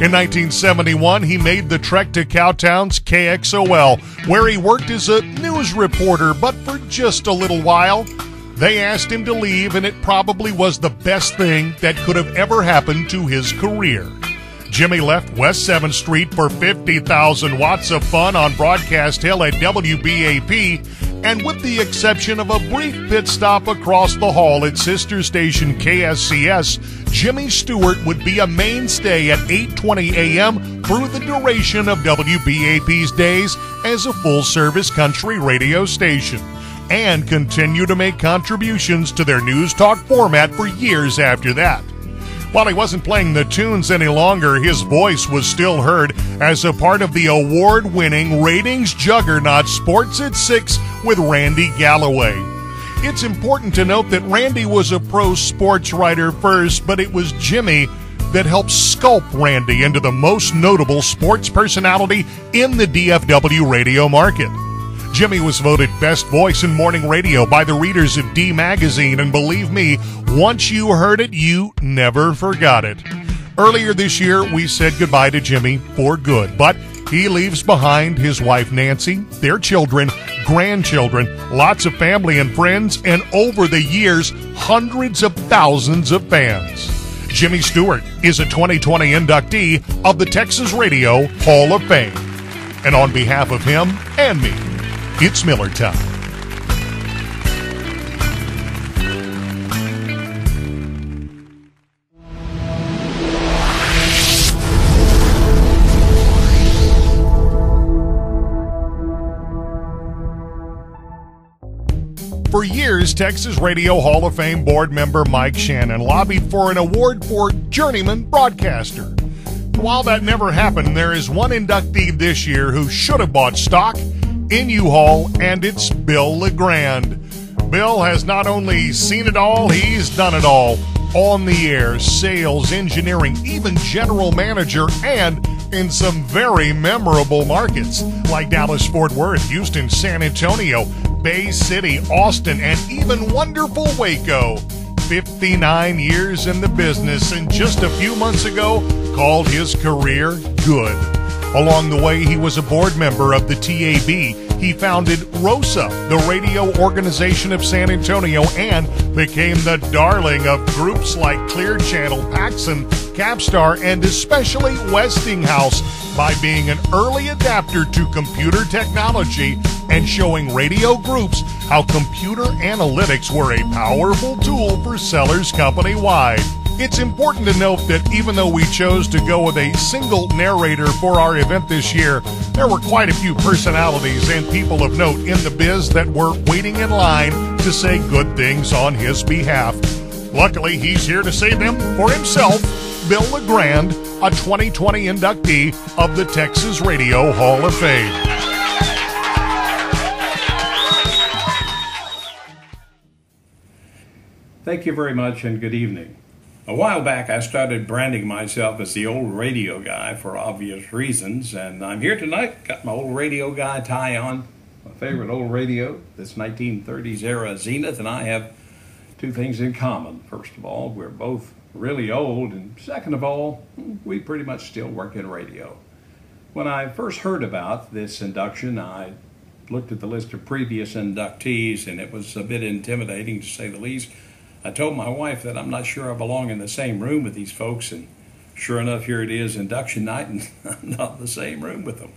In 1971, he made the trek to Cowtown's KXOL, where he worked as a news reporter, but for just a little while. They asked him to leave, and it probably was the best thing that could have ever happened to his career. Jimmy left West 7th Street for 50,000 watts of fun on Broadcast Hill at WBAP, and with the exception of a brief pit stop across the hall at sister station KSCS, Jimmy Stewart would be a mainstay at 8:20 a.m. through the duration of WBAP's days as a full-service country radio station and continue to make contributions to their news talk format for years after that. While he wasn't playing the tunes any longer, his voice was still heard as a part of the award winning ratings juggernaut Sports at 6 with Randy Galloway. It's important to note that Randy was a pro sports writer first, but it was Jimmy that helped sculpt Randy into the most notable sports personality in the DFW radio market. Jimmy was voted Best Voice in Morning Radio by the readers of D Magazine, and believe me, once you heard it, you never forgot it. Earlier this year, we said goodbye to Jimmy for good, but he leaves behind his wife Nancy, their children, grandchildren, lots of family and friends, and over the years, hundreds of thousands of fans. Jimmy Stewart is a 2020 inductee of the Texas Radio Hall of Fame. And on behalf of him and me, it's Miller time. For years, Texas Radio Hall of Fame board member Mike Shannon lobbied for an award for Journeyman Broadcaster. While that never happened, there is one inductee this year who should have bought stock in U-Haul, and it's Bill LeGrand. Bill has not only seen it all, he's done it all. On the air, sales, engineering, even general manager, and in some very memorable markets like Dallas, Fort Worth, Houston, San Antonio, Bay City, Austin, and even wonderful Waco. 59 years in the business, and just a few months ago called his career good. Along the way, he was a board member of the TAB, he founded ROSA, the radio organization of San Antonio, and became the darling of groups like Clear Channel, Paxson, Capstar, and especially Westinghouse by being an early adapter to computer technology and showing radio groups how computer analytics were a powerful tool for sellers company wide. It's important to note that even though we chose to go with a single narrator for our event this year, there were quite a few personalities and people of note in the biz that were waiting in line to say good things on his behalf. Luckily, he's here to say them for himself. Bill LeGrand, a 2020 inductee of the Texas Radio Hall of Fame. Thank you very much and good evening. A while back, I started branding myself as the old radio guy for obvious reasons, and I'm here tonight. Got my old radio guy tie on, my favorite old radio, this 1930s era Zenith, and I have two things in common. First of all, we're both really old, and second of all, we pretty much still work in radio. When I first heard about this induction, I looked at the list of previous inductees, and it was a bit intimidating to say the least. I told my wife that I'm not sure I belong in the same room with these folks, and sure enough, here it is, induction night, and I'm not in the same room with them.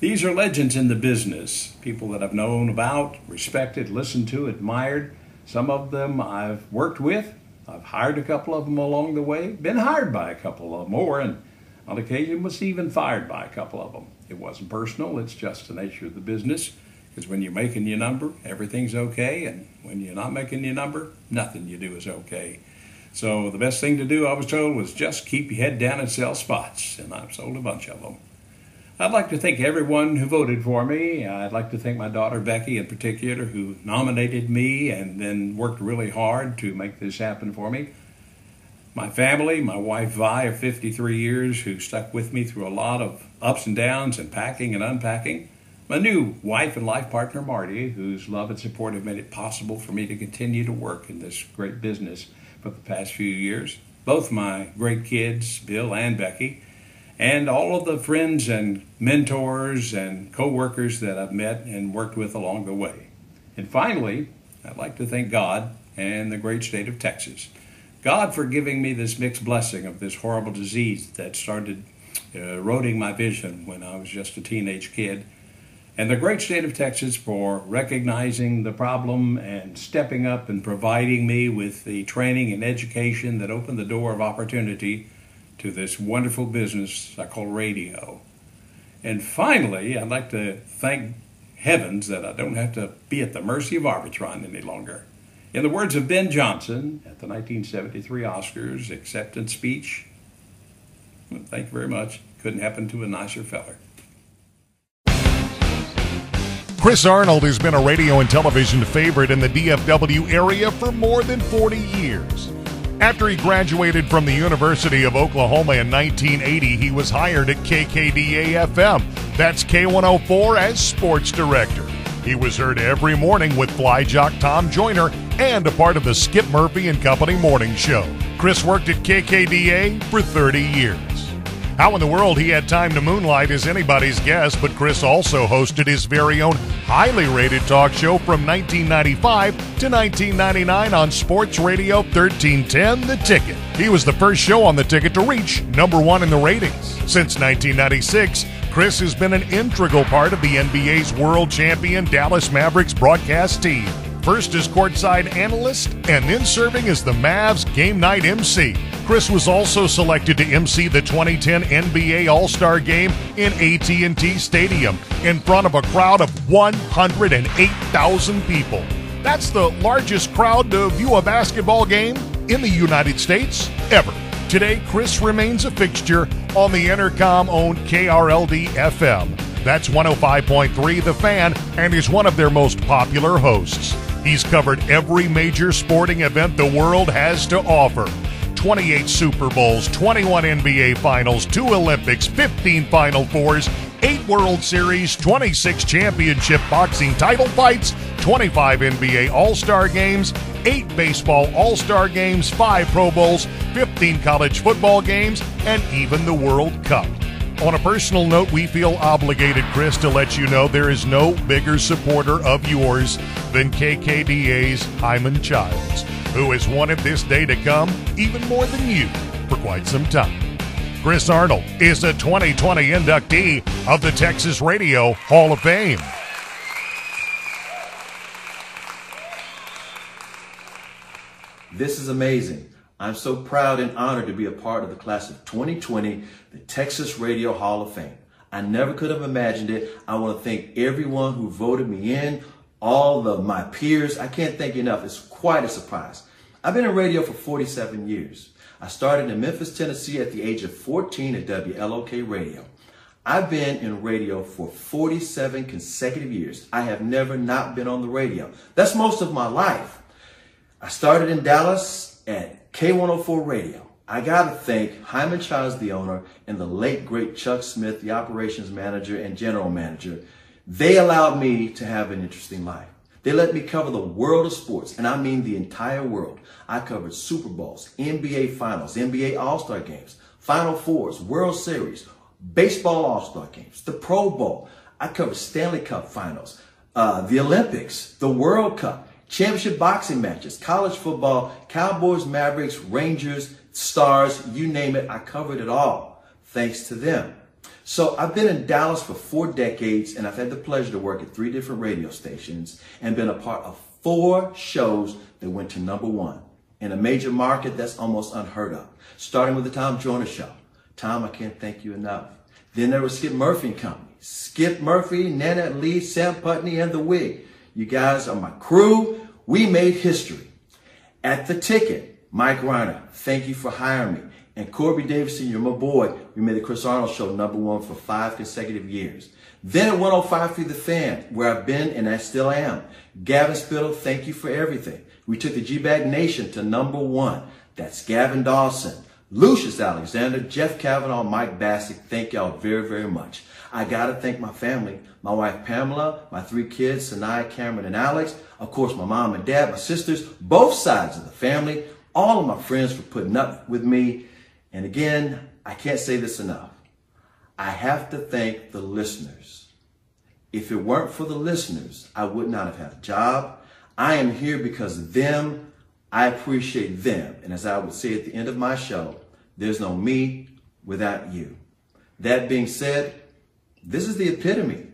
These are legends in the business, people that I've known about, respected, listened to, admired. Some of them I've worked with. I've hired a couple of them along the way, been hired by a couple of more, and on occasion was even fired by a couple of them. It wasn't personal, it's just the nature of the business. Because when you're making your number, everything's okay, and when you're not making your number, nothing you do is okay. So the best thing to do, I was told, was just keep your head down and sell spots, and I've sold a bunch of them. I'd like to thank everyone who voted for me. I'd like to thank my daughter Becky in particular, who nominated me and then worked really hard to make this happen for me. My family, my wife Vi of 53 years, who stuck with me through a lot of ups and downs and packing and unpacking. My new wife and life partner, Marty, whose love and support have made it possible for me to continue to work in this great business for the past few years. Both my great kids, Bill and Becky, and all of the friends and mentors and co workers that I've met and worked with along the way. And finally, I'd like to thank God and the great state of Texas. God for giving me this mixed blessing of this horrible disease that started uh, eroding my vision when I was just a teenage kid and the great state of Texas for recognizing the problem and stepping up and providing me with the training and education that opened the door of opportunity to this wonderful business I call radio. And finally, I'd like to thank heavens that I don't have to be at the mercy of Arbitron any longer. In the words of Ben Johnson at the 1973 Oscars acceptance speech, thank you very much. Couldn't happen to a nicer feller. Chris Arnold has been a radio and television favorite in the DFW area for more than 40 years. After he graduated from the University of Oklahoma in 1980, he was hired at KKDA FM. That's K104 as sports director. He was heard every morning with fly jock Tom Joyner and a part of the Skip Murphy and Company morning show. Chris worked at KKDA for 30 years. How in the world he had time to moonlight is anybody's guess, but Chris also hosted his very own highly rated talk show from 1995 to 1999 on Sports Radio 1310 The Ticket. He was the first show on The Ticket to reach number one in the ratings. Since 1996, Chris has been an integral part of the NBA's world champion Dallas Mavericks broadcast team. First as courtside analyst, and then serving as the Mavs game night MC. Chris was also selected to MC the 2010 NBA All-Star Game in AT&T Stadium in front of a crowd of 108,000 people. That's the largest crowd to view a basketball game in the United States ever. Today, Chris remains a fixture on the Entercom-owned KRLD FM. That's 105.3 The Fan and is one of their most popular hosts. He's covered every major sporting event the world has to offer. 28 Super Bowls, 21 NBA Finals, 2 Olympics, 15 Final Fours, 8 World Series, 26 championship boxing title fights, 25 NBA All Star games, 8 baseball All Star games, 5 Pro Bowls, 15 college football games, and even the World Cup. On a personal note, we feel obligated, Chris, to let you know there is no bigger supporter of yours than KKDA's Hyman Childs, who has wanted this day to come even more than you for quite some time. Chris Arnold is a 2020 inductee of the Texas Radio Hall of Fame. This is amazing. I'm so proud and honored to be a part of the class of 2020, the Texas Radio Hall of Fame. I never could have imagined it. I want to thank everyone who voted me in, all of my peers. I can't thank you enough. It's quite a surprise. I've been in radio for 47 years. I started in Memphis, Tennessee at the age of 14 at WLOK Radio. I've been in radio for 47 consecutive years. I have never not been on the radio. That's most of my life. I started in Dallas at K104 Radio. I got to thank Hyman Childs, the owner, and the late great Chuck Smith, the operations manager and general manager. They allowed me to have an interesting life. They let me cover the world of sports, and I mean the entire world. I covered Super Bowls, NBA Finals, NBA All-Star Games, Final Fours, World Series, Baseball All-Star Games, the Pro Bowl. I covered Stanley Cup Finals, uh, the Olympics, the World Cup championship boxing matches, college football, Cowboys, Mavericks, Rangers, Stars, you name it. I covered it all thanks to them. So I've been in Dallas for four decades and I've had the pleasure to work at three different radio stations and been a part of four shows that went to number one in a major market that's almost unheard of. Starting with the Tom Joyner Show. Tom, I can't thank you enough. Then there was Skip Murphy and Company. Skip Murphy, Nana Lee, Sam Putney, and The Wig. You guys are my crew. We made history. At the ticket, Mike Rhyner, thank you for hiring me. And Corby Davidson, you're my boy. We made the Chris Arnold Show number one for five consecutive years. Then at 105.3 the fan, where I've been and I still am. Gavin Spittle, thank you for everything. We took the G-Bag Nation to number one. That's Gavin Dawson, Lucius Alexander, Jeff Kavanaugh, Mike Bacsik, Thank y'all very, very much. I got to thank my family, my wife Pamela, my three kids, Sanaya, Cameron, and Alex. Of course, my mom and dad, my sisters, both sides of the family, all of my friends for putting up with me. And again, I can't say this enough. I have to thank the listeners. If it weren't for the listeners, I would not have had a job. I am here because of them. I appreciate them. And as I would say at the end of my show, there's no me without you. That being said, this is the epitome,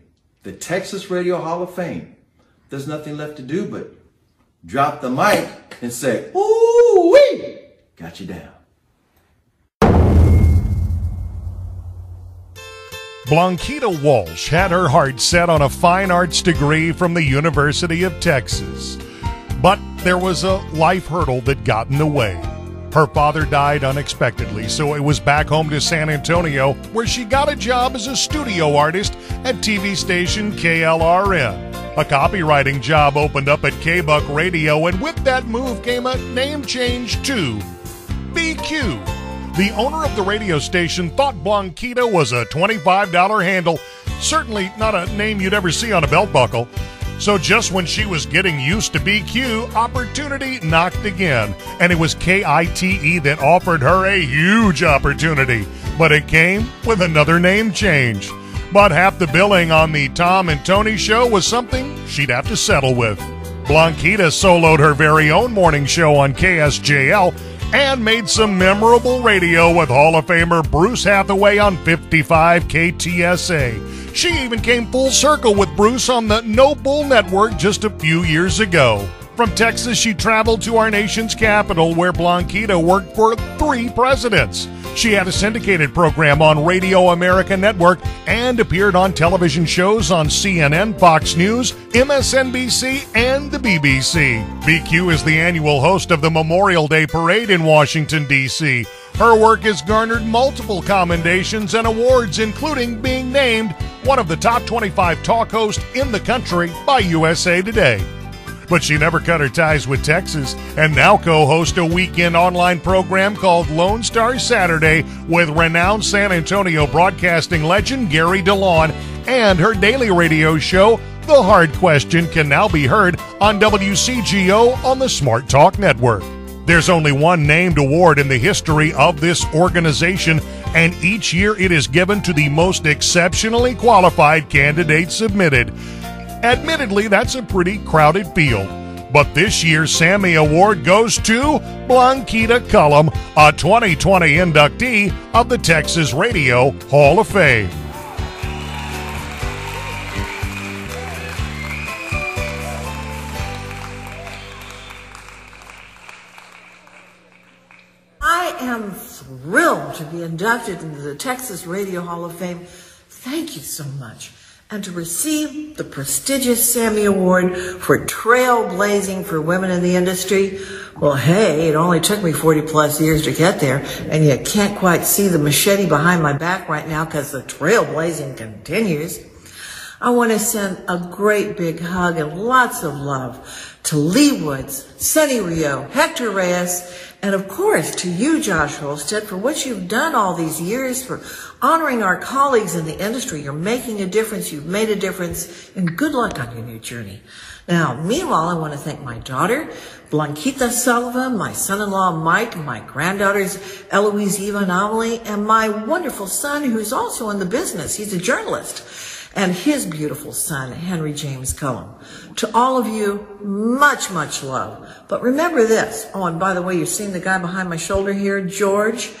the Texas Radio Hall of Fame. There's nothing left to do but drop the mic and say, ooh wee, got you down. Blanquita Walsh had her heart set on a fine arts degree from the University of Texas. But there was a life hurdle that got in the way. Her father died unexpectedly, so it was back home to San Antonio where she got a job as a studio artist at TV station KLRN. A copywriting job opened up at K-Buck Radio, and with that move came a name change to BQ. The owner of the radio station thought Blanquita was a $25 handle, certainly not a name you'd ever see on a belt buckle. So just when she was getting used to BQ, opportunity knocked again. And it was KITE that offered her a huge opportunity. But it came with another name change. But half the billing on the Tom and Tony show was something she'd have to settle with. Blanquita soloed her very own morning show on KSJL and made some memorable radio with Hall of Famer Bruce Hathaway on 55 KTSA. She even came full circle with Bruce on the No Bull Network just a few years ago. From Texas, she traveled to our nation's capital where Blanquita worked for three presidents. She had a syndicated program on Radio America Network and appeared on television shows on CNN, Fox News, MSNBC, and the BBC. BQ is the annual host of the Memorial Day Parade in Washington, D.C. Her work has garnered multiple commendations and awards, including being named one of the top 25 talk hosts in the country by USA Today. But she never cut her ties with Texas and now co hosts a weekend online program called Lone Star Saturday with renowned San Antonio broadcasting legend Gary DeLaune and her daily radio show, The Hard Question, can now be heard on WCGO on the Smart Talk Network. There's only one named award in the history of this organization, and each year it is given to the most exceptionally qualified candidates submitted. Admittedly, that's a pretty crowded field. But this year's Sammy Award goes to Blanquita Cullum, a 2020 inductee of the Texas Radio Hall of Fame. Thrilled to be inducted into the Texas Radio Hall of Fame. Thank you so much. And to receive the prestigious Sammy Award for trailblazing for women in the industry, well, hey, it only took me 40 plus years to get there, and you can't quite see the machete behind my back right now because the trailblazing continues. I want to send a great big hug and lots of love to Lee Woods, Sonny Rio, Hector Reyes, and of course to you, Josh Halstead, for what you've done all these years, for honoring our colleagues in the industry. You're making a difference. You've made a difference, and good luck on your new journey. Now, meanwhile, I want to thank my daughter, Blanquita Sullivan, my son-in-law, Mike, my granddaughters, Eloise, Eva, and Amelie, and my wonderful son, who's also in the business. He's a journalist and his beautiful son, Henry James Cullum. To all of you, much, much love. But remember this. Oh, and by the way, you've seen the guy behind my shoulder here, George.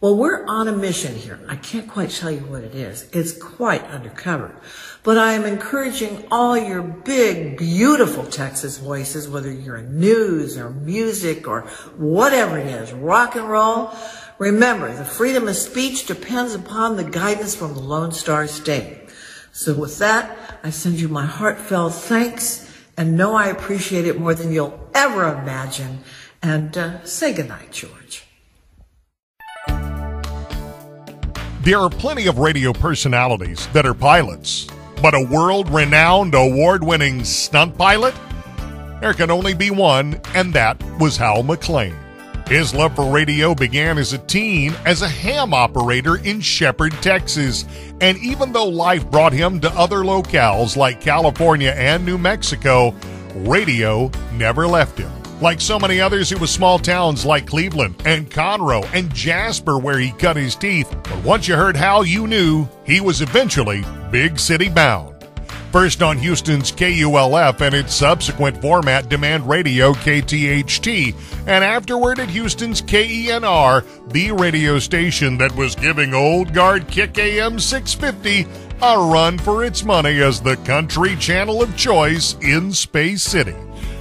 Well, we're on a mission here. I can't quite tell you what it is. It's quite undercover. But I am encouraging all your big, beautiful Texas voices, whether you're in news or music or whatever it is, rock and roll. Remember, the freedom of speech depends upon the guidance from the Lone Star State. So with that, I send you my heartfelt thanks and know I appreciate it more than you'll ever imagine. And uh, say goodnight, George. There are plenty of radio personalities that are pilots, but a world renowned, award winning stunt pilot? There can only be one, and that was Hal McClain. His love for radio began as a teen as a ham operator in Shepherd, Texas. And even though life brought him to other locales like California and New Mexico, radio never left him. Like so many others, it was small towns like Cleveland and Conroe and Jasper where he cut his teeth. But once you heard Hal, you knew he was eventually big city bound. First on Houston's KULF and its subsequent format Demand Radio KTHT, and afterward at Houston's KENR, the radio station that was giving Old Guard Kick AM 650 a run for its money as the country channel of choice in Space City.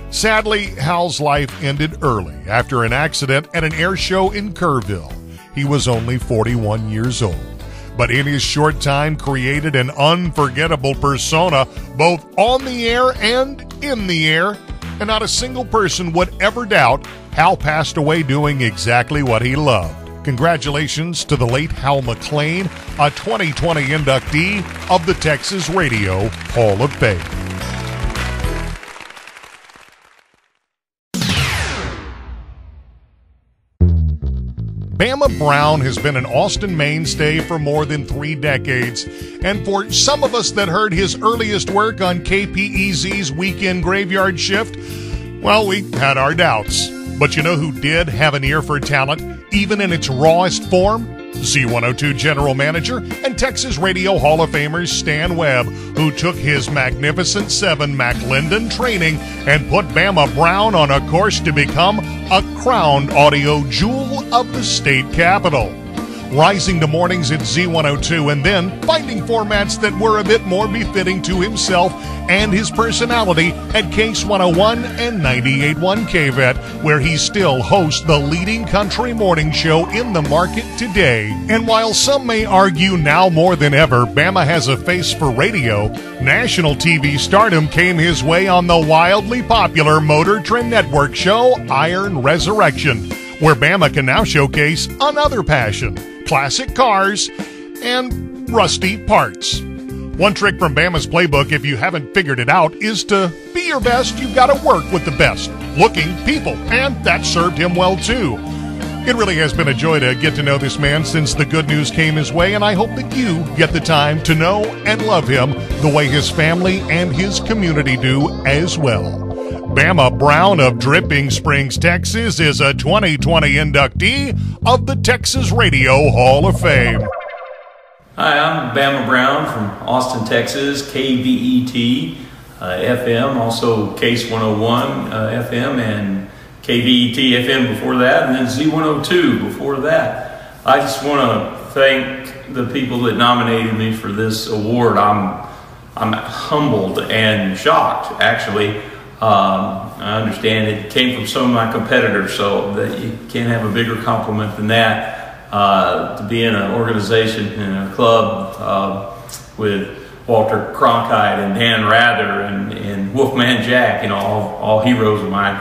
Sadly, Hal's life ended early after an accident at an air show in Kerrville. He was only 41 years old but in his short time created an unforgettable persona both on the air and in the air, and not a single person would ever doubt Hal passed away doing exactly what he loved. Congratulations to the late Hal McClain, a 2020 inductee of the Texas Radio Hall of Fame. Bama Brown has been an Austin mainstay for more than three decades. And for some of us that heard his earliest work on KPEZ's weekend graveyard shift, well, we had our doubts. But you know who did have an ear for talent, even in its rawest form? Z102 General Manager and Texas Radio Hall of Famer Stan Webb, who took his Magnificent Seven McLendon training and put Bama Brown on a course to become a crowned audio jewel of the state capital. Rising to mornings at Z102 and then finding formats that were a bit more befitting to himself and his personality at KASE 101 and 98.1 KVET, where he still hosts the leading country morning show in the market today. And while some may argue now more than ever, Bama has a face for radio, national TV stardom came his way on the wildly popular Motor Trend Network show Iron Resurrection, where Bama can now showcase another passion classic cars and rusty parts. One trick from Bama's playbook, if you haven't figured it out, is to be your best, you've got to work with the best looking people, and that served him well too. It really has been a joy to get to know this man since the good news came his way, and I hope that you get the time to know and love him the way his family and his community do as well. Bama Brown of Dripping Springs, Texas is a 2020 inductee of the Texas Radio Hall of Fame. Hi, I'm Bama Brown from Austin, Texas, KVET uh, FM, also KASE 101 uh, FM, and KVET FM before that, and then Z102 before that. I just want to thank the people that nominated me for this award. I'm I'm humbled and shocked, actually. Um, I understand it came from some of my competitors, so that you can't have a bigger compliment than that. Uh, to be in an organization, in a club uh, with Walter Cronkite and Dan Rather and, and Wolfman Jack, you know, all, all heroes of mine.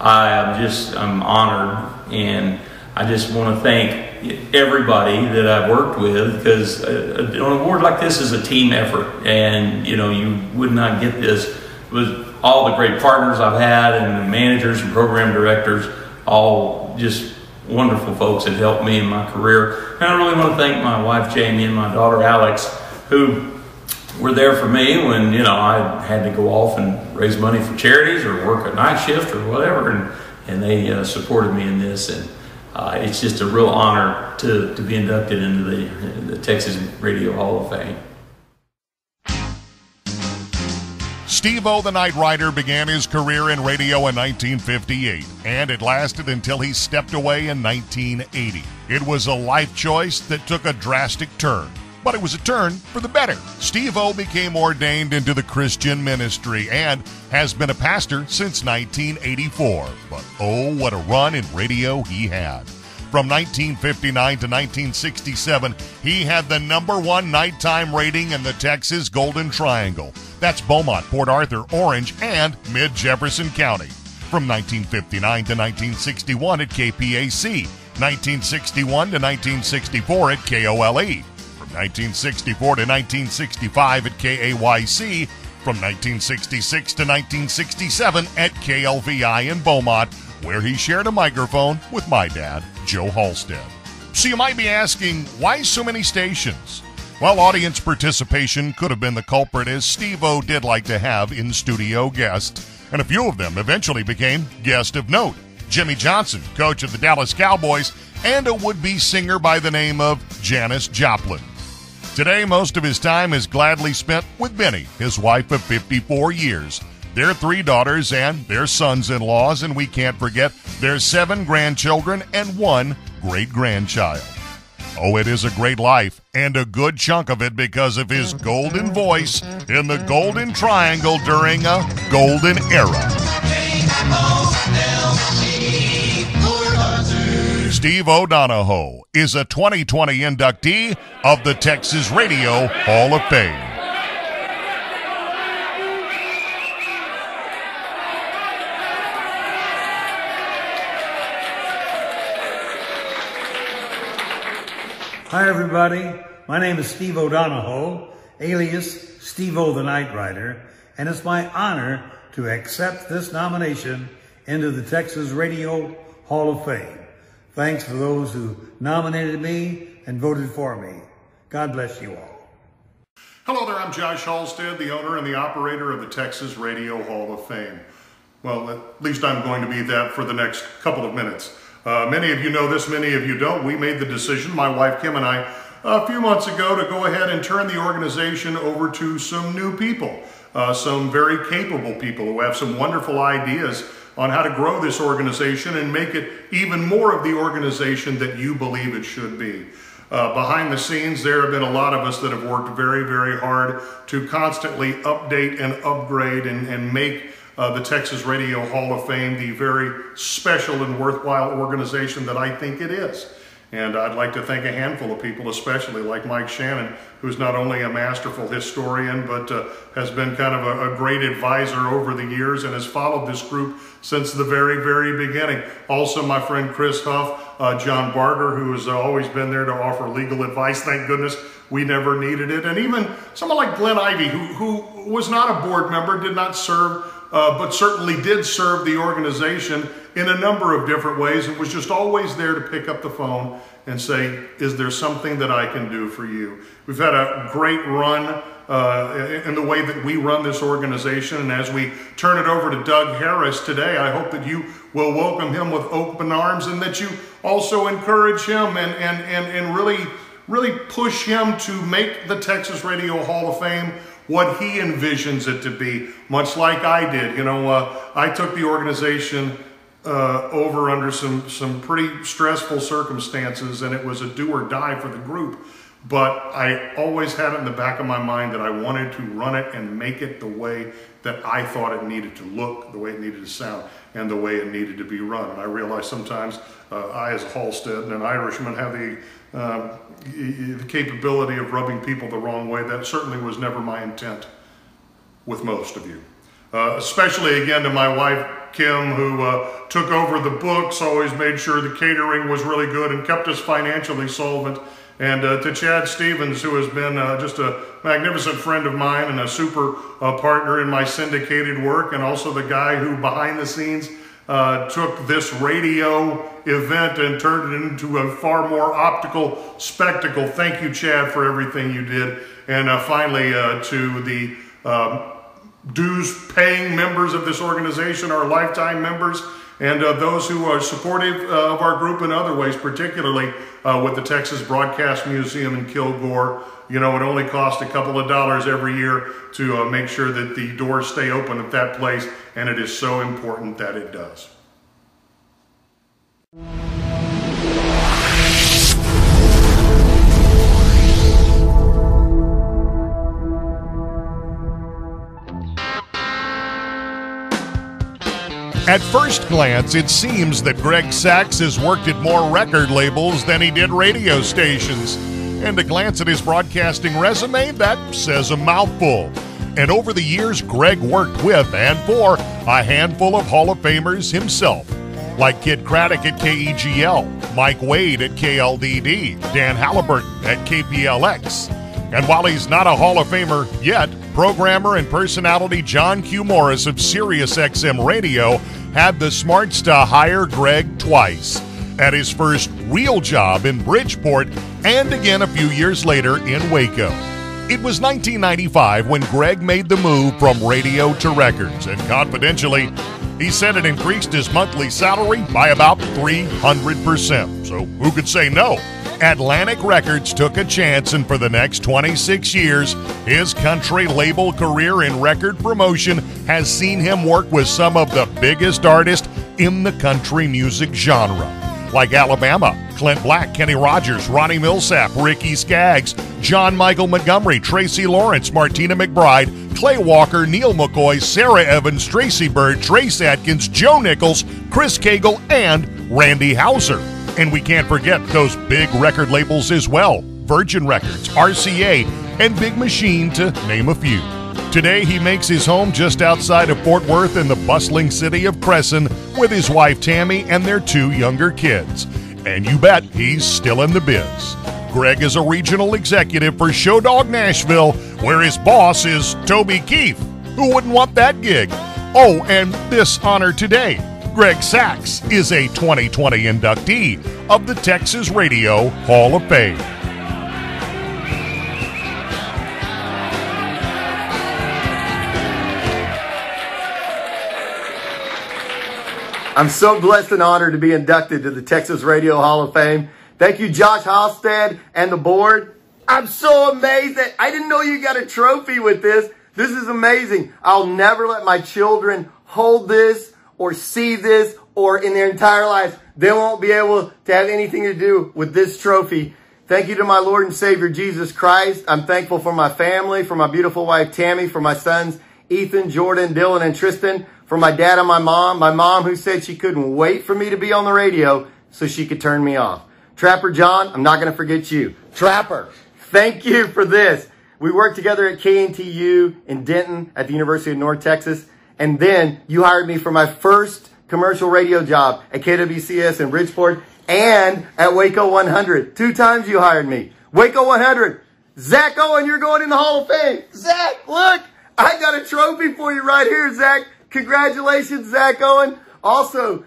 I am just, I'm honored and I just want to thank everybody that I've worked with because uh, an award like this is a team effort and, you know, you would not get this with all the great partners I've had and the managers and program directors, all just wonderful folks that helped me in my career. And I really want to thank my wife Jamie and my daughter Alex, who were there for me when you know I had to go off and raise money for charities or work a night shift or whatever, and and they uh, supported me in this, and uh, it's just a real honor to to be inducted into the the Texas Radio Hall of Fame. Steve O, the Night Rider, began his career in radio in 1958, and it lasted until he stepped away in 1980. It was a life choice that took a drastic turn but it was a turn for the better. Steve O became ordained into the Christian ministry and has been a pastor since 1984. But oh, what a run in radio he had. From 1959 to 1967, he had the number one nighttime rating in the Texas Golden Triangle. That's Beaumont, Port Arthur, Orange, and Mid Jefferson County. From 1959 to 1961 at KPAC, 1961 to 1964 at KOLE, from 1964 to 1965 at KAYC, from 1966 to 1967 at KLVI in Beaumont, where he shared a microphone with my dad, Joe Halstead. So you might be asking, why so many stations? Well, audience participation could have been the culprit, as Steve O did like to have in studio guests, and a few of them eventually became guest of note. Jimmy Johnson, coach of the Dallas Cowboys, and a would be singer by the name of Janis Joplin. Today, most of his time is gladly spent with Benny, his wife of 54 years, their three daughters and their sons in laws, and we can't forget their seven grandchildren and one great grandchild. Oh, it is a great life, and a good chunk of it because of his golden voice in the Golden Triangle during a golden era. Steve O'Donohoe is a 2020 inductee of the Texas Radio Hall of Fame. Hi, everybody. My name is Steve O'Donohoe, alias Steve O the Night Rider, and it's my honor to accept this nomination into the Texas Radio Hall of Fame. Thanks for those who nominated me and voted for me. God bless you all. Hello there, I'm Josh Halstead, the owner and the operator of the Texas Radio Hall of Fame. Well, at least I'm going to be that for the next couple of minutes. Uh, many of you know this, many of you don't. We made the decision, my wife Kim and I, a few months ago to go ahead and turn the organization over to some new people, uh, some very capable people who have some wonderful ideas on how to grow this organization and make it even more of the organization that you believe it should be. Uh, behind the scenes, there have been a lot of us that have worked very, very hard to constantly update and upgrade and, and make uh, the Texas Radio Hall of Fame the very special and worthwhile organization that I think it is. And I'd like to thank a handful of people, especially like Mike Shannon, who's not only a masterful historian, but uh, has been kind of a, a, great advisor over the years and has followed this group since the very, very beginning. Also, my friend Chris Huff, uh, John Barger, who has always been there to offer legal advice. Thank goodness we never needed it. And even someone like Glenn Ivy, who, who was not a board member, did not serve uh, but certainly did serve the organization in a number of different ways and was just always there to pick up the phone and say, is there something that I can do for you? We've had a great run uh, in the way that we run this organization. And as we turn it over to Doug Harris today, I hope that you will welcome him with open arms and that you also encourage him and, and, and, and really, really push him to make the Texas Radio Hall of Fame what he envisions it to be, much like I did. You know, uh, I took the organization uh, over under some, some pretty stressful circumstances, and it was a do or die for the group. But I always had it in the back of my mind that I wanted to run it and make it the way that I thought it needed to look, the way it needed to sound, and the way it needed to be run. And I realized sometimes uh, I, as a Halstead and an Irishman, have the uh, the capability of rubbing people the wrong way. That certainly was never my intent with most of you. Uh, especially again to my wife, Kim, who uh, took over the books, always made sure the catering was really good and kept us financially solvent. And uh, to Chad Stevens, who has been uh, just a magnificent friend of mine and a super uh, partner in my syndicated work, and also the guy who behind the scenes uh, took this radio event and turned it into a far more optical spectacle. Thank you, Chad, for everything you did. And uh, finally, uh, to the um, dues paying members of this organization, our lifetime members, and uh, those who are supportive uh, of our group in other ways, particularly uh, with the Texas Broadcast Museum in Kilgore. You know, it only costs a couple of dollars every year to uh, make sure that the doors stay open at that place, and it is so important that it does. At first glance, it seems that Greg Sax has worked at more record labels than he did radio stations. And a glance at his broadcasting resume, that says a mouthful. And over the years, Greg worked with and for a handful of Hall of Famers himself, like Kidd Kraddick at KEGL, Mike Wade at KLDD, Dan Halliburton at KPLX. And while he's not a Hall of Famer yet, programmer and personality John Q. Morris of SiriusXM Radio had the smarts to hire Greg twice at his first real job in Bridgeport and again a few years later in Waco. It was 1995 when Greg made the move from radio to records, and confidentially, he said it increased his monthly salary by about 300%. So who could say no? Atlantic Records took a chance, and for the next 26 years, his country label career in record promotion has seen him work with some of the biggest artists in the country music genre. Like Alabama, Clint Black, Kenny Rogers, Ronnie Milsap, Ricky Skaggs, John Michael Montgomery, Tracy Lawrence, Martina McBride, Clay Walker, Neal McCoy, Sara Evans, Tracy Byrd, Trace Adkins, Joe Nichols, Chris Cagle, and Randy Houser. And we can't forget those big record labels as well Virgin Records, RCA, and Big Machine, to name a few. Today, he makes his home just outside of Fort Worth in the bustling city of Cresson with his wife Tammy and their two younger kids. And you bet he's still in the biz. Greg is a regional executive for Showdog Nashville, where his boss is Toby Keith. Who wouldn't want that gig? Oh, and this honor today Greg Sax is a 2020 inductee of the Texas Radio Hall of Fame. I'm so blessed and honored to be inducted to the Texas Radio Hall of Fame. Thank you, Josh Halstead and the board. I'm so amazed that I didn't know you got a trophy with this. This is amazing. I'll never let my children hold this or see this or in their entire lives, they won't be able to have anything to do with this trophy. Thank you to my Lord and Savior Jesus Christ. I'm thankful for my family, for my beautiful wife Tammy, for my sons Ethan, Jordan, Dylan, and Tristan, for my dad and my mom. My mom who said she couldn't wait for me to be on the radio so she could turn me off. Trapper John, I'm not going to forget you. Trapper, thank you for this. We worked together at KNTU in Denton at the University of North Texas. And then you hired me for my first commercial radio job at KWCS in Bridgeport and at Waco 100. Two times you hired me. Waco 100. Zack Owen, you're going in the Hall of Fame. Zack, look, I got a trophy for you right here, Zack. Congratulations, Zack Owen. Also,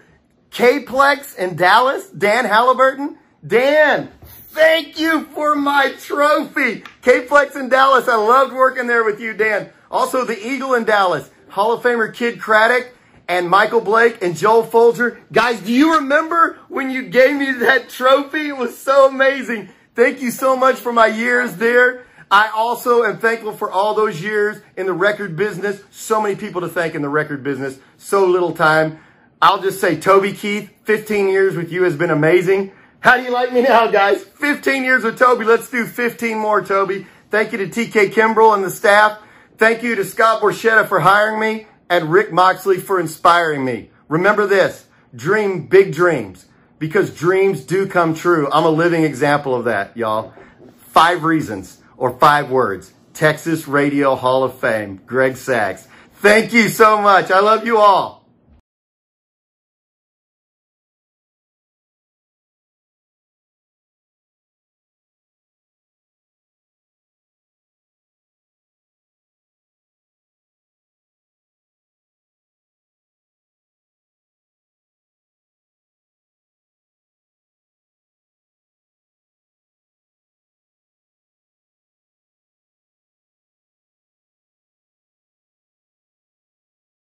K-Plex in Dallas, Dan Halliburton. Dan, Thank you for my trophy. K-Plex in Dallas. I loved working there with you, Dan. Also, the Eagle in Dallas. Hall of Famer Kidd Kraddick and Michael Blake and Joel Folger. Guys, do you remember when you gave me that trophy? It was so amazing. Thank you so much for my years there. I also am thankful for all those years in the record business. So many people to thank in the record business. So little time. I'll just say, Toby Keith, 15 years with you has been amazing. How do you like me now, guys? 15 years with Toby. Let's do 15 more, Toby. Thank you to TK Kimbrell and the staff. Thank you to Scott Borchetta for hiring me and Rick Moxley for inspiring me. Remember this, dream big dreams because dreams do come true. I'm a living example of that, y'all. Five reasons or five words. Texas Radio Hall of Fame, Greg Sax. Thank you so much. I love you all.